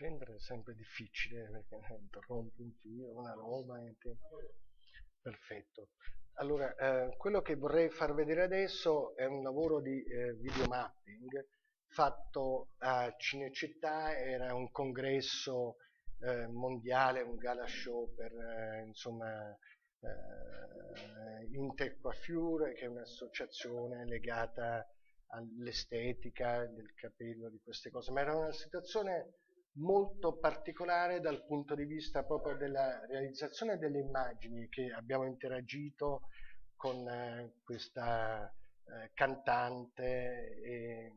riprendere è sempre difficile perché interrompi un filo, una roba. Perfetto. Allora, eh, quello che vorrei far vedere adesso è un lavoro di eh, videomapping fatto a Cinecittà, era un congresso eh, mondiale, un gala show per eh, insomma eh, Intercoiffure, che è un'associazione legata all'estetica del capello, di queste cose, ma era una situazione molto particolare dal punto di vista proprio della realizzazione delle immagini che abbiamo interagito con eh, questa eh, cantante e,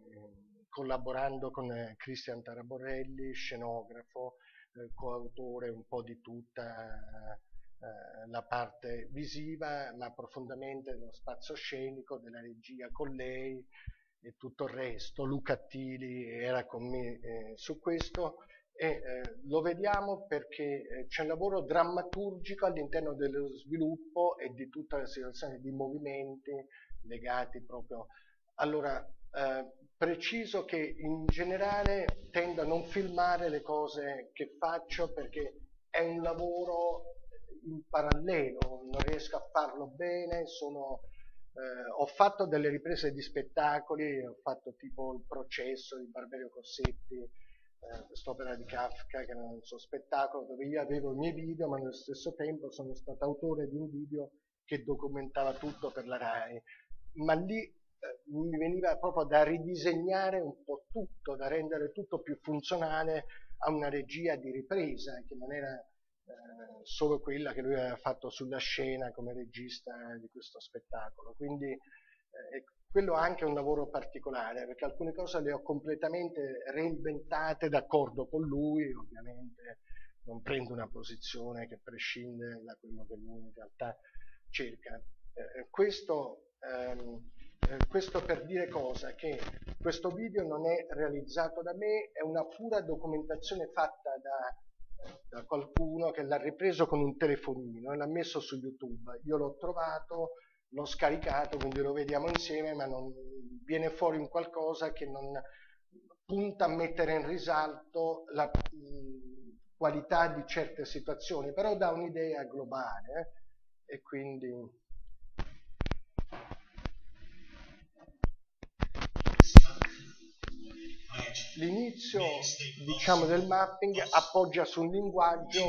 collaborando con eh, Cristian Taraborelli, scenografo, eh, coautore un po' di tutta eh, la parte visiva, ma profondamente dello spazio scenico, della regia con lei, e tutto il resto. Luca Attili era con me eh, su questo e eh, lo vediamo perché eh, c'è un lavoro drammaturgico all'interno dello sviluppo e di tutta la situazione di movimenti legati proprio. Allora, eh, preciso che in generale tendo a non filmare le cose che faccio perché è un lavoro in parallelo, non riesco a farlo bene, sono eh, ho fatto delle riprese di spettacoli, ho fatto tipo il processo di Barberio Cossetti, eh, quest'opera di Kafka che era il suo spettacolo dove io avevo i miei video ma nello stesso tempo sono stato autore di un video che documentava tutto per la RAI. Ma lì eh, mi veniva proprio da ridisegnare un po' tutto, da rendere tutto più funzionale a una regia di ripresa che non era eh, solo quella che lui aveva fatto sulla scena come regista di questo spettacolo. Quindi eh, quello anche è un lavoro particolare, perché alcune cose le ho completamente reinventate d'accordo con lui, ovviamente non prendo una posizione che prescinde da quello che lui in realtà cerca. Eh, questo, ehm, eh, questo per dire cosa? Che questo video non è realizzato da me, è una pura documentazione fatta da da qualcuno che l'ha ripreso con un telefonino e l'ha messo su YouTube. Io l'ho trovato, l'ho scaricato, quindi lo vediamo insieme, ma non viene fuori un qualcosa che non punta a mettere in risalto la qualità di certe situazioni, però dà un'idea globale eh? e quindi l'inizio diciamo, del mapping appoggia su un linguaggio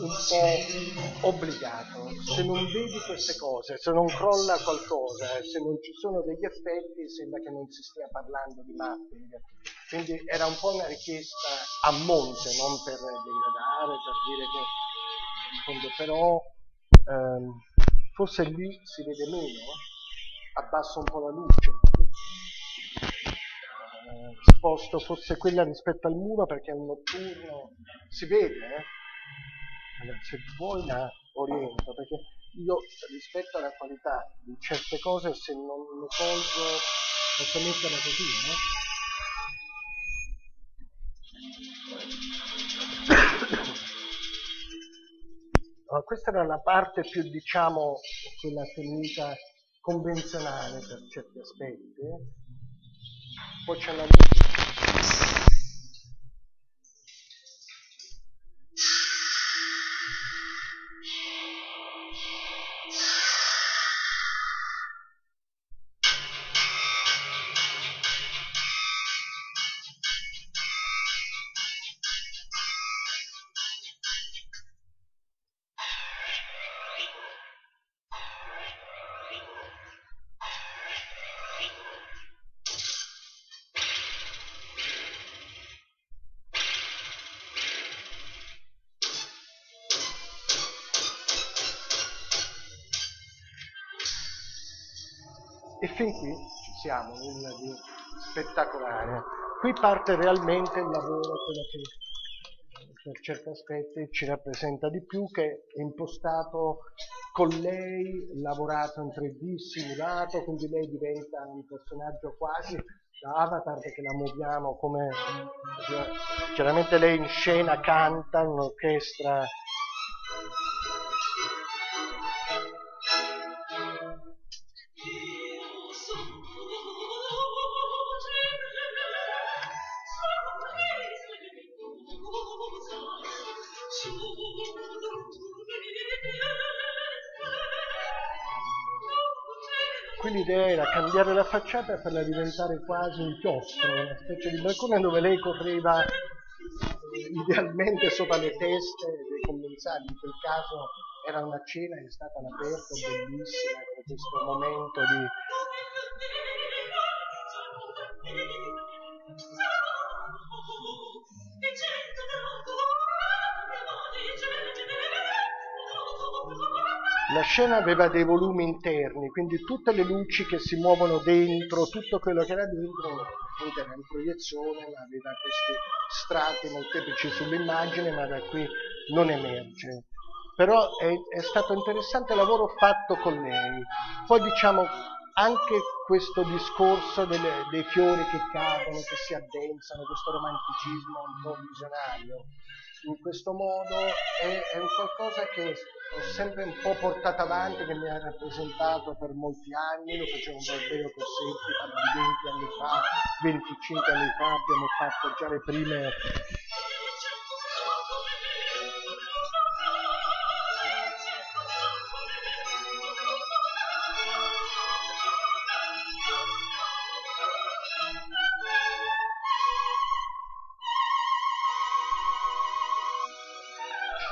un po' obbligato. Se non vedi queste cose, se non crolla qualcosa, se non ci sono degli effetti, sembra che non si stia parlando di mapping. Quindi era un po' una richiesta a monte, non per degradare, per dire che però ehm, forse lì si vede meno, abbasso un po' la luce sposto forse quella rispetto al muro perché un notturno, si vede, eh? allora, se vuoi la oriento, perché io rispetto alla qualità di certe cose se non le colgo posso metterla così, no? Allora, questa era la parte più, diciamo, quella tenuta convenzionale per certi aspetti, poi c'è la fin qui ci siamo, nulla di spettacolare. Qui parte realmente il lavoro, quello che per certi aspetti ci rappresenta di più, che è impostato con lei, lavorato in 3D, simulato, quindi lei diventa un personaggio quasi da avatar perché la muoviamo come chiaramente lei in scena canta in un'orchestra cambiare la facciata e farla diventare quasi un chiostro, una specie di balcone dove lei correva idealmente sopra le teste dei commensali, in quel caso era una cena che è stata all'aperto, bellissima, con questo momento di... La scena aveva dei volumi interni, quindi tutte le luci che si muovono dentro, tutto quello che era dentro, era in proiezione, aveva questi strati molteplici sull'immagine, ma da qui non emerge. Però è, è stato interessante il lavoro fatto con lei. Poi diciamo anche questo discorso delle, dei fiori che cadono, che si addensano, questo romanticismo un po' visionario, in questo modo è, è un qualcosa che ho sempre un po' portato avanti, che mi ha rappresentato per molti anni, lo facevo un Barbero Cossetti, parlo di 20 anni fa, 25 anni fa, abbiamo fatto già le prime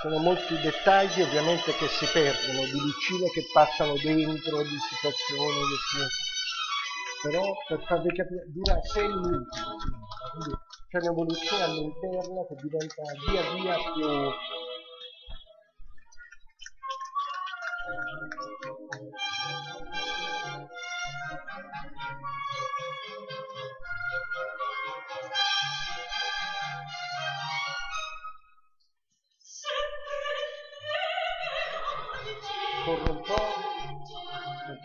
sono molti dettagli ovviamente che si perdono, di lucine che passano dentro, di situazioni che si... però per farvi capire dura 6 minuti, quindi c'è un'evoluzione all'interno che diventa via via più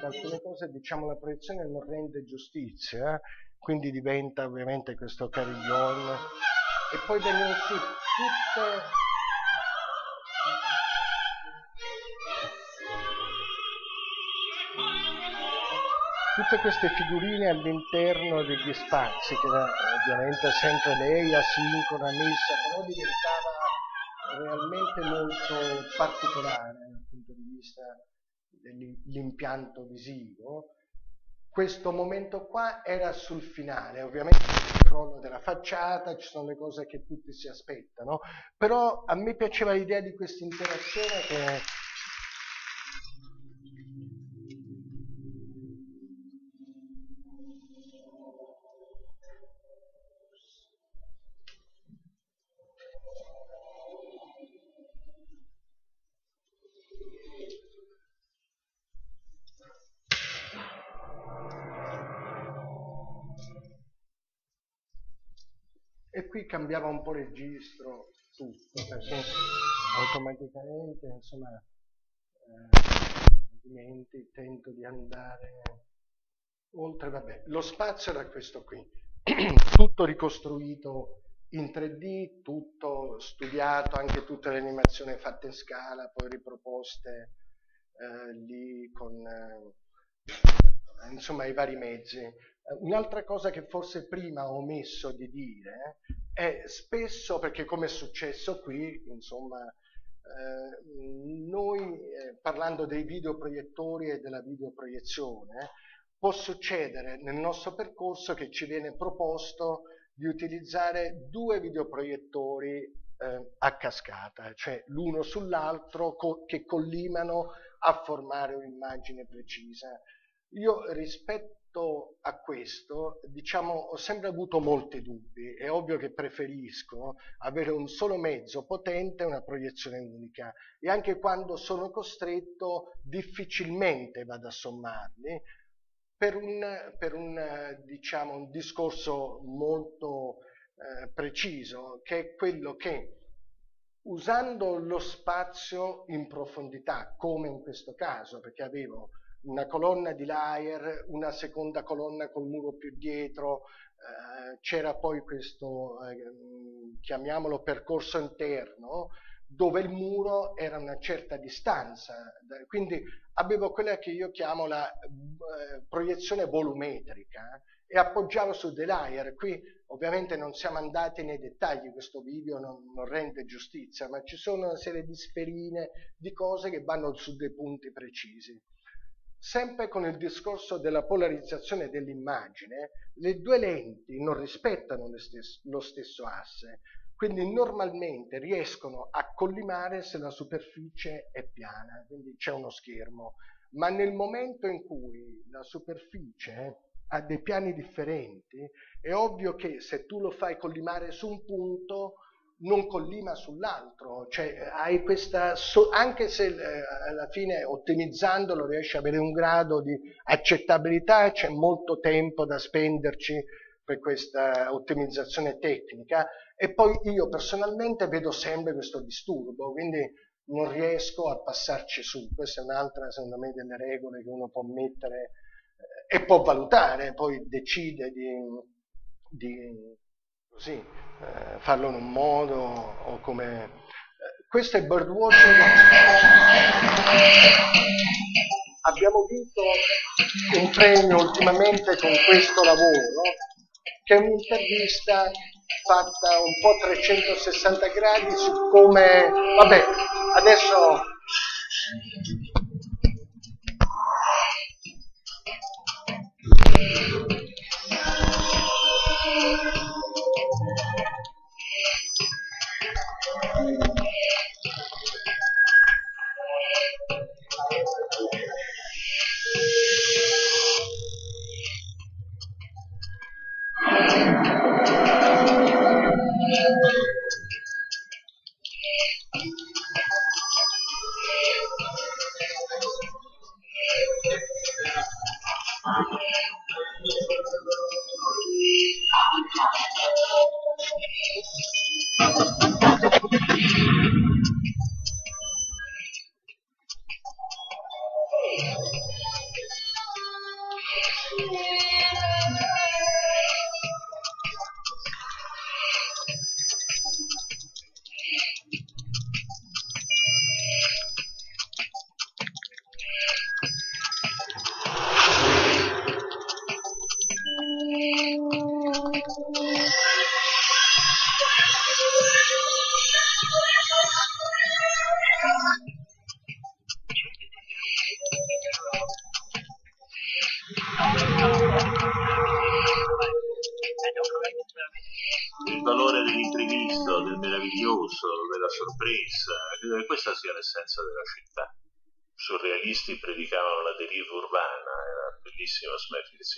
alcune cose diciamo la proiezione non rende giustizia, quindi diventa ovviamente questo carillon. E poi vengono su tutte tutte queste figurine all'interno degli spazi che ovviamente sempre lei asincrona messa però diventava realmente molto particolare dal punto di vista dell'impianto visivo. Questo momento qua era sul finale, ovviamente il crollo della facciata, ci sono le cose che tutti si aspettano, però a me piaceva l'idea di questa interazione che cambiava un po' registro tutto perché automaticamente insomma eh, tento di andare oltre vabbè. Lo spazio era questo qui. Tutto ricostruito in 3D tutto studiato anche tutte le animazioni fatte in scala poi riproposte eh, lì con eh, insomma i vari mezzi. Un'altra cosa che forse prima ho omesso di dire è spesso, perché come è successo qui, insomma, eh, noi eh, parlando dei videoproiettori e della videoproiezione, può succedere nel nostro percorso che ci viene proposto di utilizzare due videoproiettori eh, a cascata, cioè l'uno sull'altro co che collimano a formare un'immagine precisa. Io rispetto rispetto a questo, diciamo, ho sempre avuto molti dubbi. È ovvio che preferisco avere un solo mezzo potente e una proiezione unica. E anche quando sono costretto, difficilmente vado a sommarli per un, per un, diciamo, un discorso molto eh, preciso, che è quello che usando lo spazio in profondità, come in questo caso, perché avevo una colonna di layer, una seconda colonna col muro più dietro, eh, c'era poi questo, eh, chiamiamolo percorso interno, dove il muro era a una certa distanza, quindi avevo quella che io chiamo la eh, proiezione volumetrica e appoggiavo su dei layer. Qui ovviamente non siamo andati nei dettagli, questo video non, non rende giustizia, ma ci sono una serie di sferine, di cose che vanno su dei punti precisi. Sempre con il discorso della polarizzazione dell'immagine, le due lenti non rispettano lo stesso asse, quindi normalmente riescono a collimare se la superficie è piana, quindi c'è uno schermo, ma nel momento in cui la superficie ha dei piani differenti, è ovvio che se tu lo fai collimare su un punto, non collima sull'altro, cioè hai questa, anche se eh, alla fine ottimizzandolo riesci ad avere un grado di accettabilità, c'è molto tempo da spenderci per questa ottimizzazione tecnica. E poi io personalmente vedo sempre questo disturbo, quindi non riesco a passarci su, questa è un'altra secondo me delle regole che uno può mettere eh, e può valutare, poi decide di, di così, eh, farlo in un modo o come... Eh, questo è birdwatching. Abbiamo vinto un premio ultimamente con questo lavoro, che è un'intervista fatta un po' 360 gradi su come... Vabbè, adesso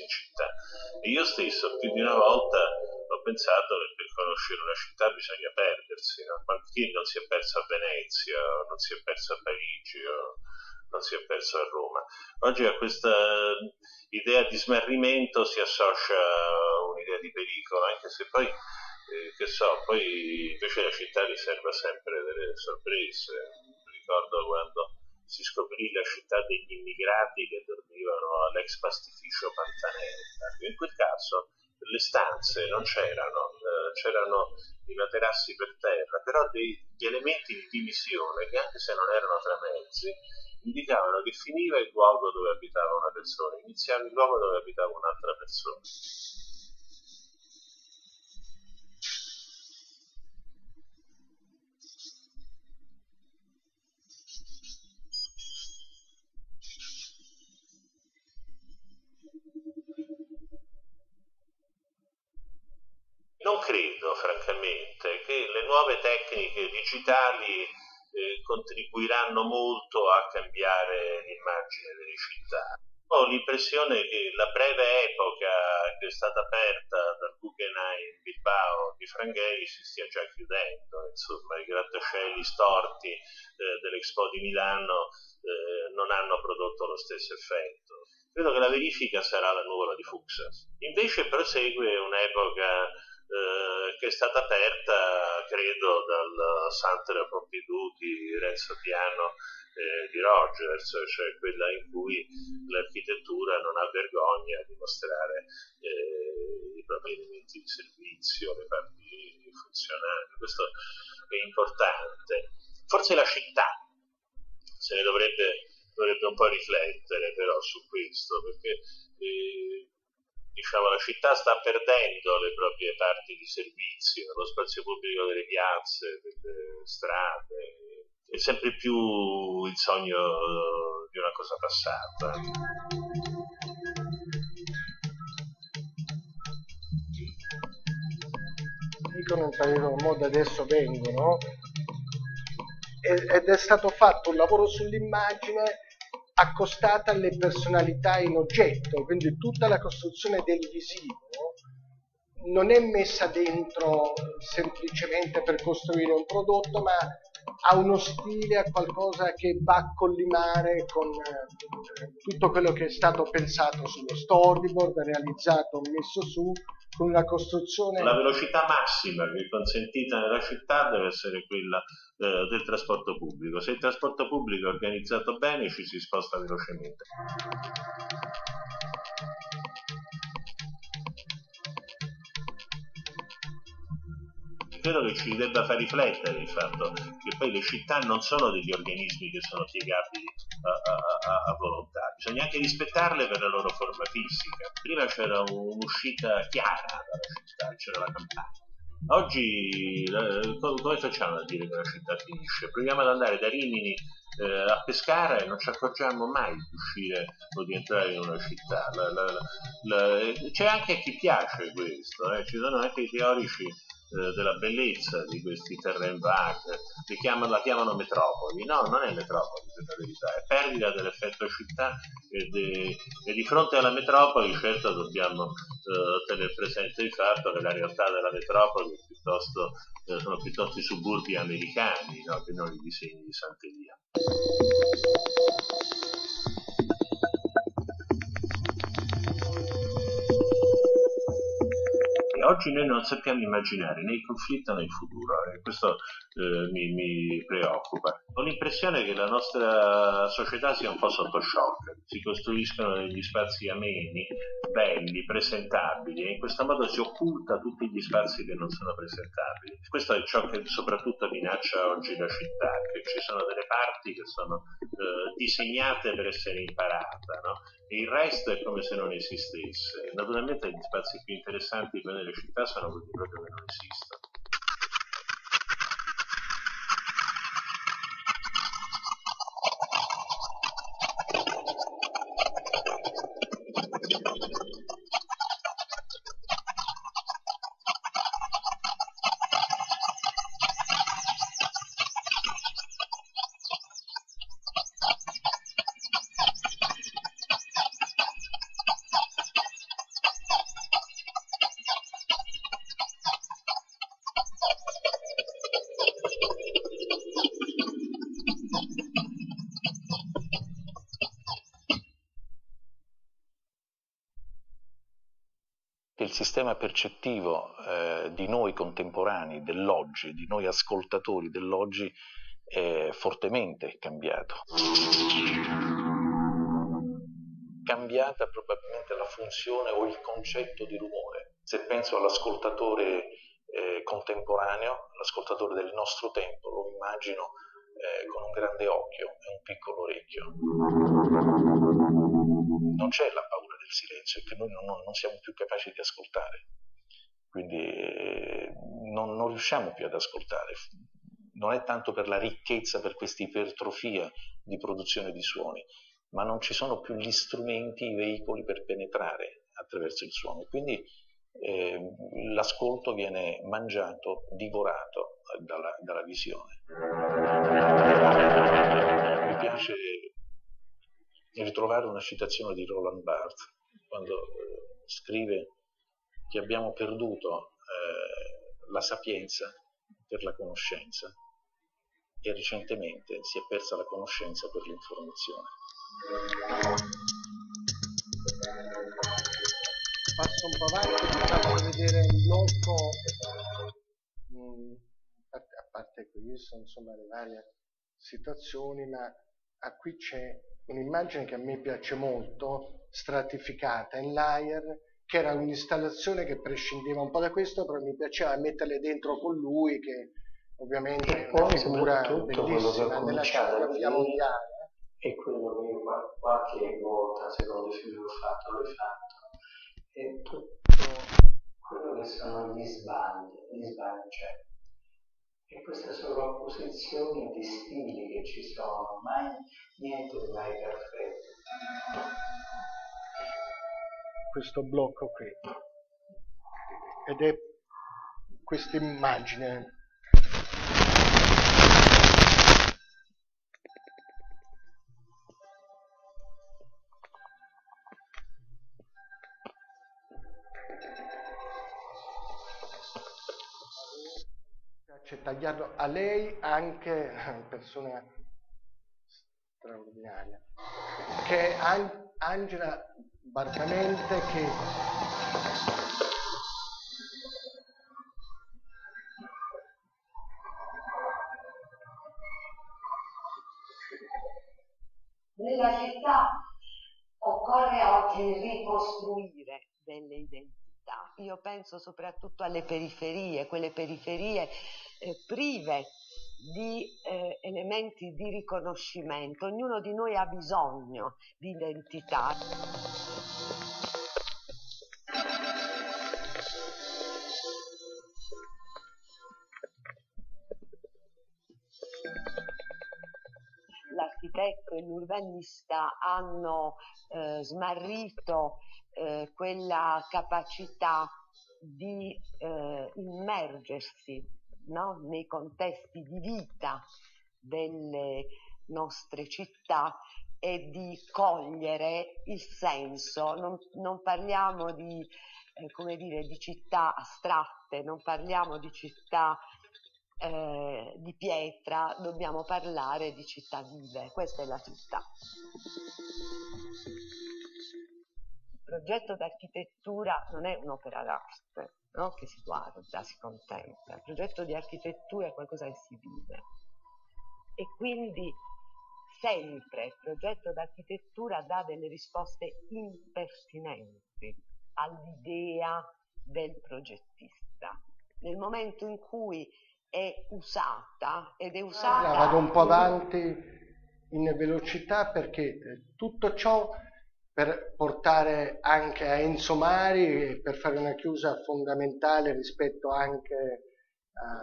Città. E io stesso più di una volta ho pensato che per conoscere una città bisogna perdersi, no? ma chi non si è perso a Venezia, non si è perso a Parigi, non si è perso a Roma. Oggi a questa idea di smarrimento si associa un'idea di pericolo, anche se poi eh, che so, poi invece la città riserva sempre delle sorprese. Ricordo quando si scoprì la città degli immigrati che dormivano all'ex pastificio Pantanella. In quel caso le stanze non c'erano, eh, c'erano i materassi per terra, però degli elementi di divisione che anche se non erano tra mezzi indicavano che finiva il luogo dove abitava una persona, iniziava il luogo dove abitava un'altra persona. Non credo francamente che le nuove tecniche digitali eh, contribuiranno molto a cambiare l'immagine delle città. Ho l'impressione che la breve epoca che è stata aperta dal Guggenheim Bilbao di Frangheri si stia già chiudendo, insomma i grattacieli storti eh, dell'Expo di Milano eh, non hanno prodotto lo stesso effetto. Credo che la verifica sarà la nuvola di Fuxas. Invece prosegue un'epoca eh, che è stata aperta, credo, dal Centre Pompidou di Renzo Piano eh, di Rogers, cioè quella in cui l'architettura non ha vergogna di mostrare eh, i propri elementi di servizio, le parti funzionali. Questo è importante. Forse la città se ne dovrebbe, dovrebbe un po' riflettere però su questo, perché eh, diciamo, la città sta perdendo le proprie parti di servizio, lo spazio pubblico delle piazze, delle strade, è sempre più il sogno di una cosa passata. Dicono in parere modo adesso vengono ed è stato fatto un lavoro sull'immagine accostata alle personalità in oggetto, quindi tutta la costruzione del visivo non è messa dentro semplicemente per costruire un prodotto, ma ha uno stile, ha qualcosa che va a collimare con eh, tutto quello che è stato pensato sullo storyboard, realizzato, messo su, con una costruzione... La velocità massima che è consentita nella città deve essere quella eh, del trasporto pubblico. Se il trasporto pubblico è organizzato bene ci si sposta velocemente. credo che ci debba far riflettere il fatto che poi le città non sono degli organismi che sono piegabili a, a, volontà, bisogna anche rispettarle per la loro forma fisica. Prima c'era un'uscita chiara dalla città, c'era la campagna. Oggi come facciamo a dire che la città finisce? Proviamo ad andare da Rimini eh, a Pescara e non ci accorgiamo mai di uscire o di entrare in una città. La, la, la, c'è anche chi piace questo, eh? ci sono anche i teorici eh, della bellezza di questi terrain vague, chiamano, la chiamano metropoli, no, non è metropoli per la verità, è perdita dell'effetto città e, de, e di fronte alla metropoli certo dobbiamo eh, tenere presente il fatto che la realtà della metropoli piuttosto, eh, sono piuttosto i suburbi americani no, che non i disegni di Sant'Elia. Oggi noi non sappiamo immaginare né il conflitto né il futuro e questo eh, mi, mi, preoccupa. Ho l'impressione che la nostra società sia un po' sotto shock, si costruiscono degli spazi ameni, belli, presentabili e in questo modo si occulta tutti gli spazi che non sono presentabili. Questo è ciò che soprattutto minaccia oggi la città, che ci sono delle parti che sono eh, disegnate per essere imparate no? E il resto è come se non esistesse. Naturalmente gli spazi più interessanti per le città sono quelli proprio che non esistono. Sistema percettivo eh, di noi contemporanei, dell'oggi, di noi ascoltatori dell'oggi, è fortemente cambiato. Cambiata probabilmente la funzione o il concetto di rumore. Se penso all'ascoltatore eh, contemporaneo, l'ascoltatore del nostro tempo, lo immagino eh, con un grande occhio e un piccolo orecchio. Non c'è la paura del silenzio, è che noi non, non siamo più capaci di ascoltare, quindi eh, non, non, riusciamo più ad ascoltare. Non è tanto per la ricchezza, per questa ipertrofia di produzione di suoni, ma non ci sono più gli strumenti, i veicoli per penetrare attraverso il suono. Quindi eh, l'ascolto viene mangiato, divorato dalla, dalla visione. Mi piace ritrovare una citazione di Roland Barthes quando eh, scrive che abbiamo perduto eh, la sapienza per la conoscenza e recentemente si è persa la conoscenza per l'informazione. Passo un po' avanti, vi faccio vedere il loco, mm, a parte questo, insomma le varie situazioni, ma a qui c'è un'immagine che a me piace molto, stratificata in layer, che era un'installazione che prescindeva un po' da questo, però mi piaceva metterle dentro con lui, che ovviamente è una figura bellissima nella scenografia mondiale. E quello che io qualche volta, secondo i film che ho fatto, l'ho fatto, è tutto quello che sono gli sbagli, gli sbagli, cioè E queste sovrapposizioni di stili che ci sono, mai niente di mai perfetto. Questo blocco qui. Ed è questa immagine c'è tagliato a lei anche persona straordinaria che è Angela Barcamente che nella città occorre oggi ricostruire delle identità. Io penso soprattutto alle periferie, quelle periferie eh, prive di eh, elementi di riconoscimento. Ognuno di noi ha bisogno di identità. L'architetto e l'urbanista hanno eh, smarrito eh, quella capacità di eh, immergersi no? nei contesti di vita delle nostre città e di cogliere il senso. Non, non parliamo di, eh, come dire, di città astratte, non parliamo di città eh, di pietra, dobbiamo parlare di città vive. Questa è la città. Il progetto d'architettura non è un'opera d'arte, no? che si guarda, si contempla. Il progetto di architettura è qualcosa che si vive. E quindi sempre il progetto d'architettura dà delle risposte impertinenti all'idea del progettista. Nel momento in cui è usata ed è usata... Vado un po' avanti in velocità perché eh, tutto ciò per portare anche a Enzo Mari per fare una chiusa fondamentale rispetto anche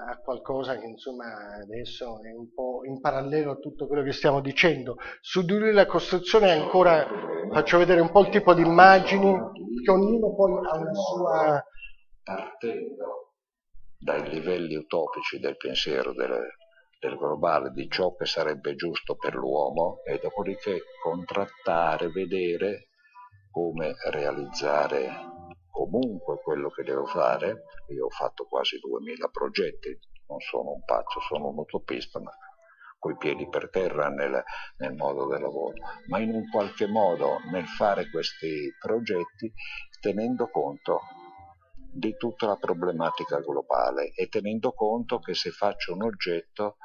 a qualcosa che insomma adesso è un po' in parallelo a tutto quello che stiamo dicendo. Su di lui la costruzione è ancora, faccio vedere un po' il tipo di immagini, che ognuno poi ha una sua... Partendo dai livelli utopici del pensiero del, del globale, di ciò che sarebbe giusto per l'uomo e dopodiché contrattare, vedere come realizzare comunque quello che devo fare. Io ho fatto quasi 2000 progetti, non sono un pazzo, sono un utopista, ma coi piedi per terra nel, nel, modo del lavoro, ma in un qualche modo nel fare questi progetti tenendo conto di tutta la problematica globale e tenendo conto che se faccio un oggetto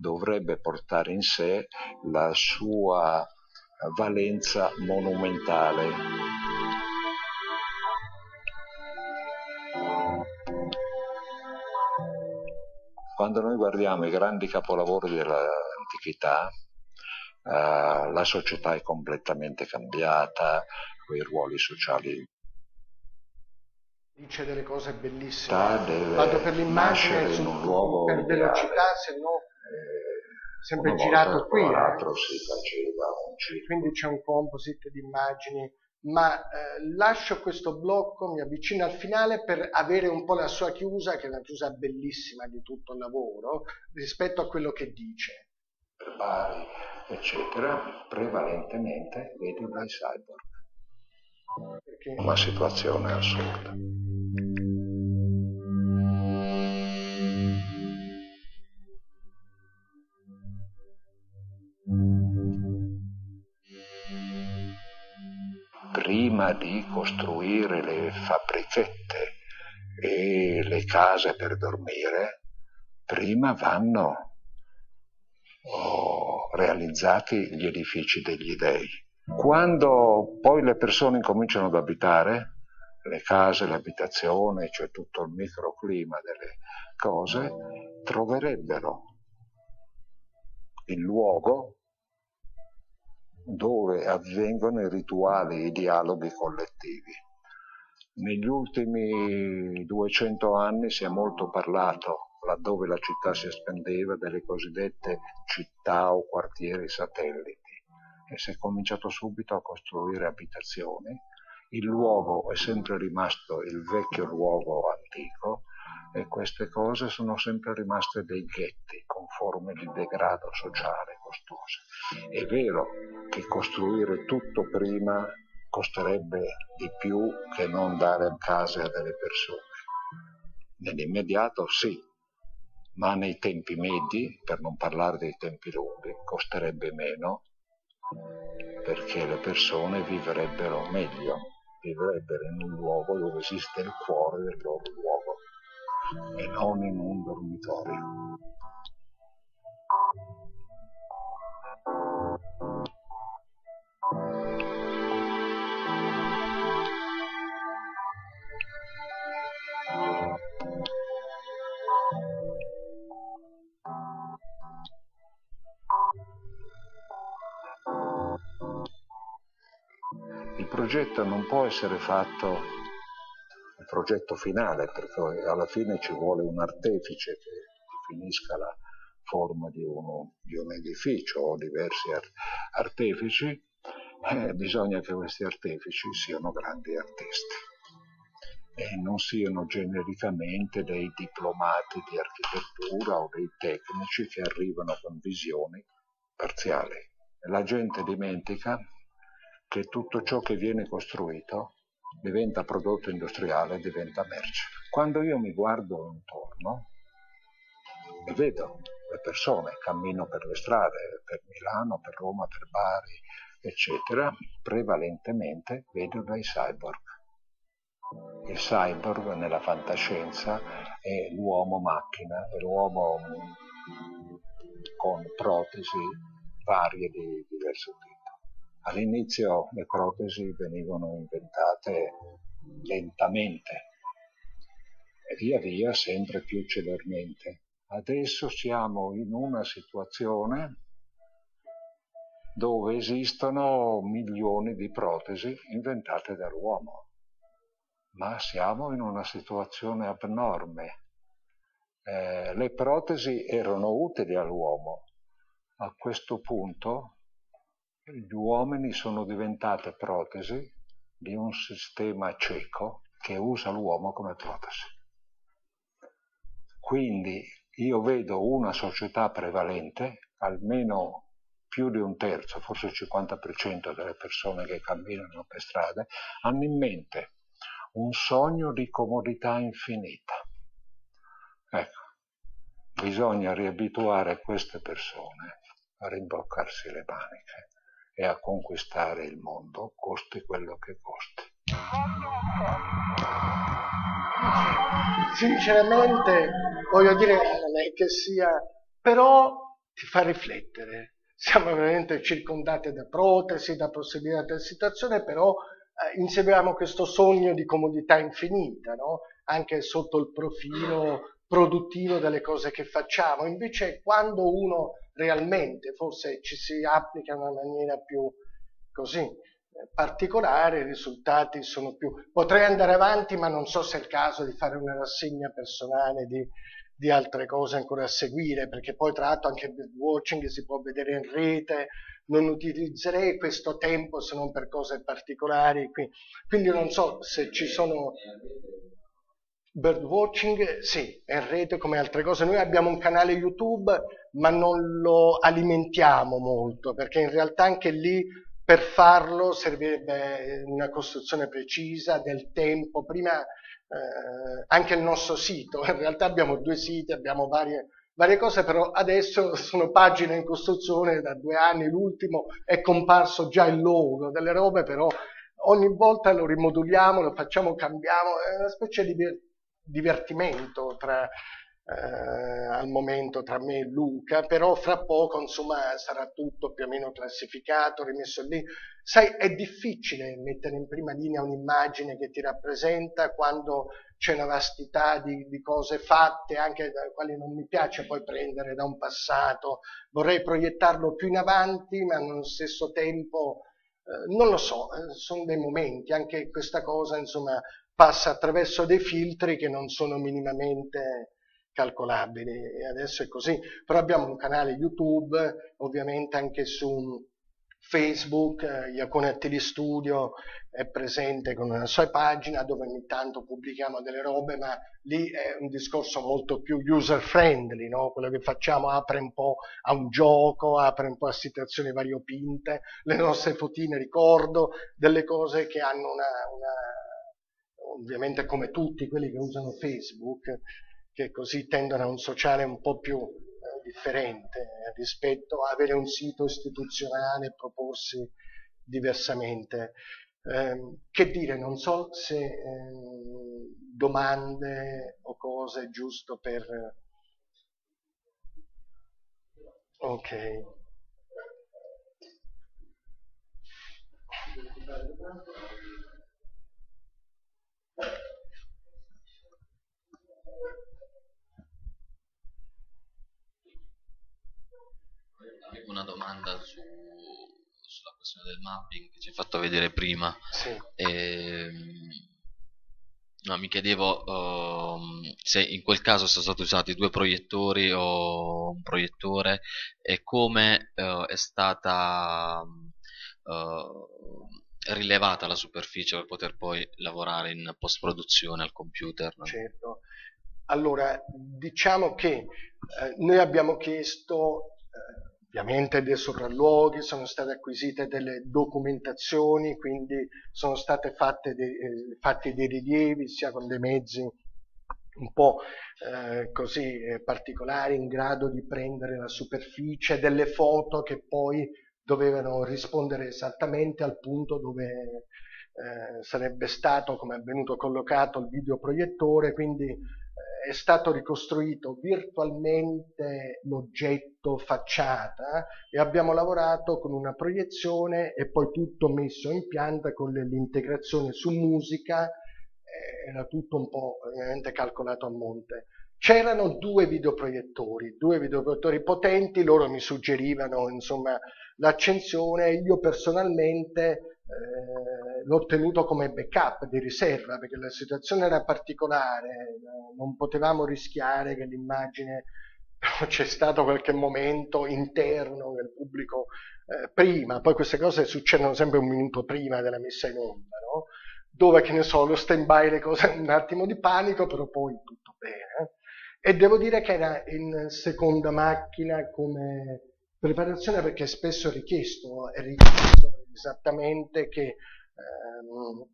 dovrebbe portare in sé la sua valenza monumentale. Quando noi guardiamo i grandi capolavori dell'antichità, eh, la società è completamente cambiata, quei ruoli sociali dice delle cose bellissime. Vado per l'immagine su, per velocità, se no eh, sempre girato qui. Eh. Quindi c'è un composite di immagini, ma eh, lascio questo blocco, mi avvicino al finale per avere un po' la sua chiusa, che è una chiusa bellissima di tutto il lavoro, rispetto a quello che dice. Bari, eccetera, prevalentemente vedo dai cyborg. Perché? Una situazione assurda. Prima di costruire le fabbrichette e le case per dormire, prima vanno oh, realizzati gli edifici degli dei quando poi le persone incominciano ad abitare, le case, l'abitazione, cioè tutto il microclima delle cose, troverebbero il luogo dove avvengono i rituali, i dialoghi collettivi. Negli ultimi 200 anni si è molto parlato laddove la città si estendeva, delle cosiddette città o quartieri satelliti e si è cominciato subito a costruire abitazioni. Il luogo è sempre rimasto il vecchio luogo antico e queste cose sono sempre rimaste dei ghetti con forme di degrado sociale costose. È vero che costruire tutto prima costerebbe di più che non dare case a delle persone. Nell'immediato sì, ma nei tempi medi, per non parlare dei tempi lunghi, costerebbe meno perché le persone vivrebbero meglio, vivrebbero in un luogo dove esiste il cuore del loro luogo e non in un dormitorio. Progetto non può essere fatto il progetto finale, perché alla fine ci vuole un artefice che definisca la forma di, uno, di un edificio o diversi artefici, eh, bisogna che questi artefici siano grandi artisti e non siano genericamente dei diplomati di architettura o dei tecnici che arrivano con visioni parziali. La gente dimentica che tutto ciò che viene costruito diventa prodotto industriale, diventa merce. Quando io mi guardo intorno e vedo le persone, cammino per le strade, per Milano, per Roma, per Bari, eccetera, prevalentemente vedo dei cyborg. Il cyborg nella fantascienza è l'uomo macchina, è l'uomo con protesi varie di diverso tipo. All'inizio le protesi venivano inventate lentamente e via via sempre più celermente. Adesso siamo in una situazione dove esistono milioni di protesi inventate dall'uomo, ma siamo in una situazione abnorme. Eh, le protesi erano utili all'uomo, a questo punto gli uomini sono diventate protesi di un sistema cieco che usa l'uomo come protesi. Quindi io vedo una società prevalente, almeno più di un terzo, forse il 50% delle persone che camminano per strade, hanno in mente un sogno di comodità infinita. Ecco, bisogna riabituare queste persone a rimboccarsi le maniche e a conquistare il mondo, costi quello che costi. Sinceramente, voglio dire, non è che sia, però ti fa riflettere. Siamo veramente circondati da protesi, da possibilità di situazione, però eh, inseguiamo questo sogno di comodità infinita, no? anche sotto il profilo produttivo delle cose che facciamo. Invece quando uno realmente forse ci si applica in una maniera più così eh, particolare, i risultati sono più... Potrei andare avanti, ma non so se è il caso di fare una rassegna personale di, di altre cose ancora a seguire, perché poi tra l'altro anche il watching si può vedere in rete, non utilizzerei questo tempo se non per cose particolari, quindi non so se ci sono Birdwatching, sì, è rete come altre cose. Noi abbiamo un canale YouTube, ma non lo alimentiamo molto, perché in realtà anche lì per farlo servirebbe una costruzione precisa del tempo. Prima eh, anche il nostro sito, in realtà abbiamo due siti, abbiamo varie, varie cose, però adesso sono pagine in costruzione da due anni, l'ultimo è comparso già il logo delle robe, però ogni volta lo rimoduliamo, lo facciamo, cambiamo, è una specie di divertimento tra, eh, al momento tra me e Luca, però fra poco insomma sarà tutto più o meno classificato, rimesso lì. Sai, è difficile mettere in prima linea un'immagine che ti rappresenta quando c'è una vastità di, di cose fatte, anche da quali non mi piace poi prendere da un passato, vorrei proiettarlo più in avanti, ma allo stesso tempo eh, non lo so, eh, sono dei momenti, anche questa cosa insomma passa attraverso dei filtri che non sono minimamente, calcolabili e adesso è così. Però abbiamo un canale YouTube, ovviamente anche su Facebook, eh, Iaconettili Studio è presente con una sua pagina dove ogni tanto pubblichiamo delle robe, ma lì è un discorso molto più user friendly, no? quello che facciamo apre un po' a un gioco, apre un po' a situazioni variopinte, le nostre fotine ricordo, delle cose che hanno una, una ovviamente come tutti quelli che usano Facebook, che così tendono a un sociale un po' più eh, differente rispetto a avere un sito istituzionale e proporsi diversamente. Eh, che dire, non so se eh, domande o cose giusto per... Ok. Avevo una domanda su, sulla questione del mapping che ci hai fatto vedere prima. Sì. E, ehm, no, mi chiedevo uh, se in quel caso sono stati usati due proiettori o un proiettore e come uh, è stata uh, rilevata la superficie per poter poi lavorare in post produzione al computer. No? Certo. Allora, diciamo che eh, noi abbiamo chiesto eh, ovviamente dei sopralluoghi, sono state acquisite delle documentazioni, quindi sono state fatte dei, eh, fatti dei rilievi sia con dei mezzi un po' eh, così eh, particolari in grado di prendere la superficie delle foto che poi dovevano rispondere esattamente al punto dove eh, sarebbe stato, come è avvenuto, collocato il videoproiettore, quindi è stato ricostruito virtualmente l'oggetto facciata e abbiamo lavorato con una proiezione e poi tutto messo in pianta con l'integrazione su musica, eh, era tutto un po' ovviamente calcolato a monte. C'erano due videoproiettori, due videoproiettori potenti, loro mi suggerivano insomma l'accensione, io personalmente eh, l'ho tenuto come backup di riserva perché la situazione era particolare, non potevamo rischiare che l'immagine c'è stato qualche momento interno del pubblico eh, prima, poi queste cose succedono sempre un minuto prima della messa in onda, no? dove che ne so, lo stand by le cose un attimo di panico, però poi tutto bene. E devo dire che era in seconda macchina come preparazione perché spesso è richiesto, è richiesto esattamente che ehm,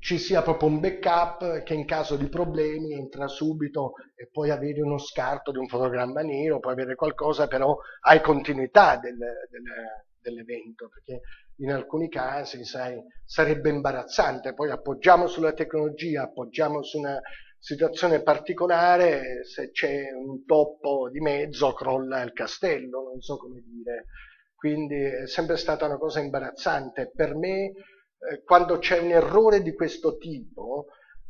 ci sia proprio un backup che in caso di problemi entra subito e puoi avere uno scarto di un fotogramma nero, puoi avere qualcosa, però hai continuità del, del, dell'evento, perché in alcuni casi, sai, sarebbe imbarazzante, poi appoggiamo sulla tecnologia, appoggiamo su una situazione particolare, se c'è un toppo di mezzo crolla il castello, non so come dire quindi è sempre stata una cosa imbarazzante. Per me, eh, quando c'è un errore di questo tipo,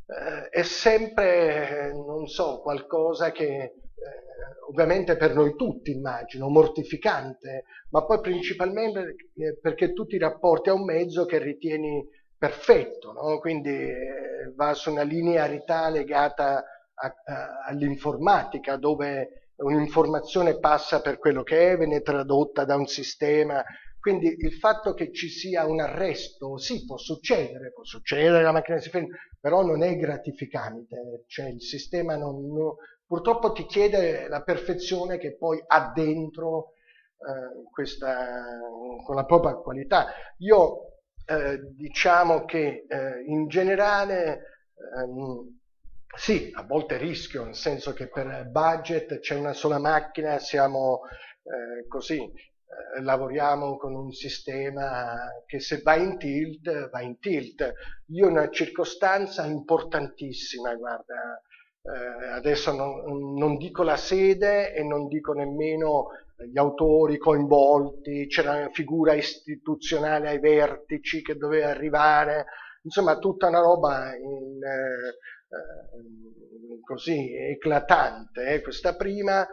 eh, è sempre, non so, qualcosa che eh, ovviamente per noi tutti immagino, mortificante, ma poi principalmente eh, perché tu ti rapporti a un mezzo che ritieni perfetto, no? quindi eh, va su una linearità legata all'informatica dove un'informazione passa per quello che è, viene tradotta da un sistema. Quindi il fatto che ci sia un arresto, sì, può succedere, può succedere, la macchina si ferma, però non è gratificante, cioè il sistema non, non, purtroppo ti chiede la perfezione che poi ha dentro eh, questa, con la propria qualità. Io eh, diciamo che eh, in generale ehm, sì, a volte rischio, nel senso che per budget c'è una sola macchina, siamo eh, così, eh, lavoriamo con un sistema che se va in tilt, va in tilt. Io una circostanza importantissima, guarda, eh, adesso non, non, dico la sede e non dico nemmeno gli autori coinvolti, c'era una figura istituzionale ai vertici che doveva arrivare, insomma tutta una roba in eh, Ehm, così eclatante, eh, questa prima,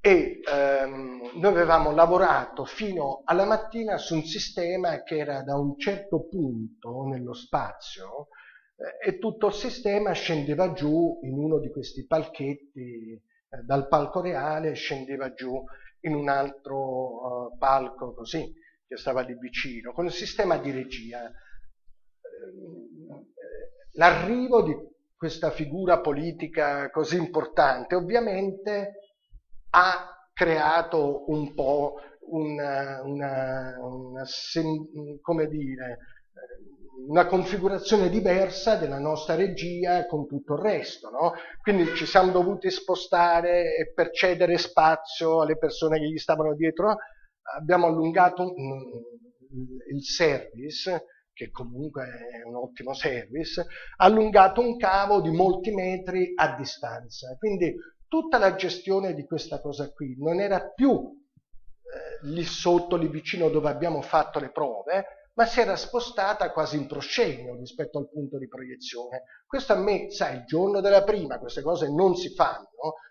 e ehm, noi avevamo lavorato fino alla mattina su un sistema che era da un certo punto nello spazio eh, e tutto il sistema scendeva giù in uno di questi palchetti, eh, dal palco reale scendeva giù in un altro uh, palco così, che stava lì vicino, con il sistema di regia. L'arrivo di questa figura politica così importante ovviamente ha creato un po' una, una, una, come dire, una configurazione diversa della nostra regia con tutto il resto. No? Quindi ci siamo dovuti spostare per cedere spazio alle persone che gli stavano dietro. Abbiamo allungato il service, che comunque è un ottimo service, allungato un cavo di molti metri a distanza. Quindi tutta la gestione di questa cosa qui non era più eh, lì sotto, lì vicino dove abbiamo fatto le prove, ma si era spostata quasi in proscenio rispetto al punto di proiezione. Questo a me, sai, il giorno della prima queste cose non si fanno.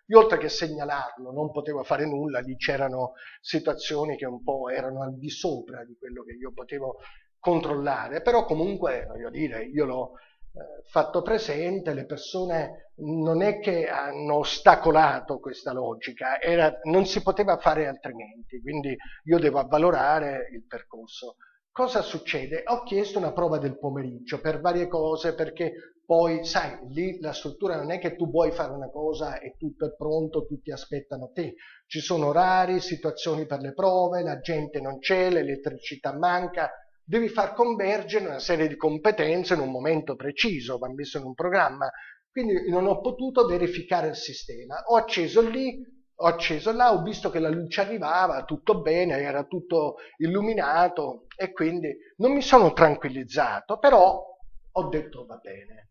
Io oltre che segnalarlo non potevo fare nulla, lì c'erano situazioni che un po' erano al di sopra di quello che io potevo controllare, però comunque, voglio dire, io l'ho eh, fatto presente, le persone non è che hanno ostacolato questa logica, era, non si poteva fare altrimenti, quindi io devo avvalorare il percorso. Cosa succede? Ho chiesto una prova del pomeriggio per varie cose, perché poi, sai, lì la struttura non è che tu vuoi fare una cosa e tutto è pronto, tutti aspettano te. Ci sono orari, situazioni per le prove, la gente non c'è, l'elettricità manca, devi far convergere una serie di competenze in un momento preciso, va messo in un programma. Quindi non ho potuto verificare il sistema. Ho acceso lì, ho acceso là, ho visto che la luce arrivava, tutto bene, era tutto illuminato e quindi non mi sono tranquillizzato, però ho detto va bene.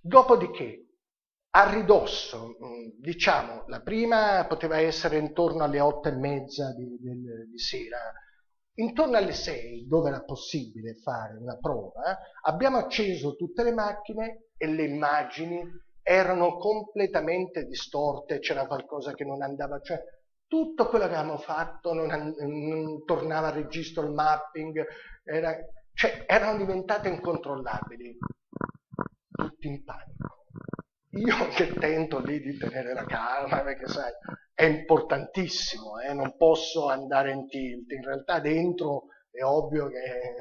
Dopodiché, a ridosso, mm, diciamo, la prima poteva essere intorno alle otto e mezza di, di, di sera, intorno alle sei, dove era possibile fare una prova, abbiamo acceso tutte le macchine e le immagini erano completamente distorte, c'era qualcosa che non andava, cioè tutto quello che avevamo fatto non, non tornava al registro il mapping, era, cioè erano diventate incontrollabili, tutti in panico. Io che tento lì di tenere la calma, perché sai, è importantissimo, eh? non posso andare in tilt, in realtà dentro è ovvio che eh,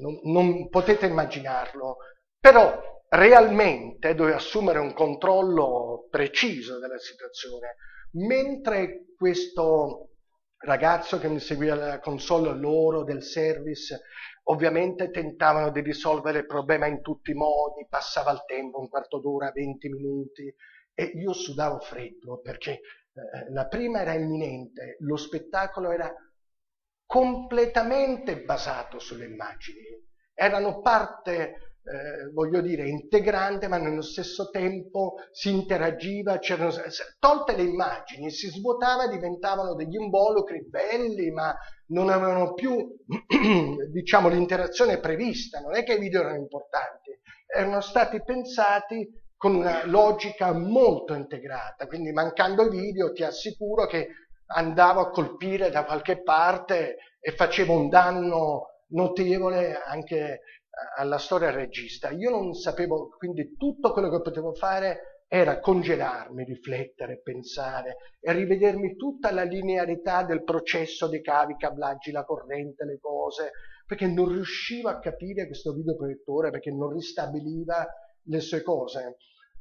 non, non potete immaginarlo, però realmente doveva assumere un controllo preciso della situazione, mentre questo ragazzo che mi seguiva la console loro del service ovviamente tentavano di risolvere il problema in tutti i modi, passava il tempo, un quarto d'ora, 20 minuti e io sudavo freddo perché eh, la prima era imminente, lo spettacolo era completamente basato sulle immagini, erano parte eh, voglio dire, integrante, ma nello stesso tempo si interagiva, tolte le immagini, si svuotava, diventavano degli involucri belli, ma non avevano più, diciamo, l'interazione prevista, non è che i video erano importanti, erano stati pensati con una logica molto integrata, quindi mancando i video ti assicuro che andavo a colpire da qualche parte e facevo un danno notevole anche alla storia regista. Io non sapevo, quindi tutto quello che potevo fare era congelarmi, riflettere, pensare e rivedermi tutta la linearità del processo dei cavi, cablaggi, la corrente, le cose, perché non riuscivo a capire questo videoproiettore, perché non ristabiliva le sue cose.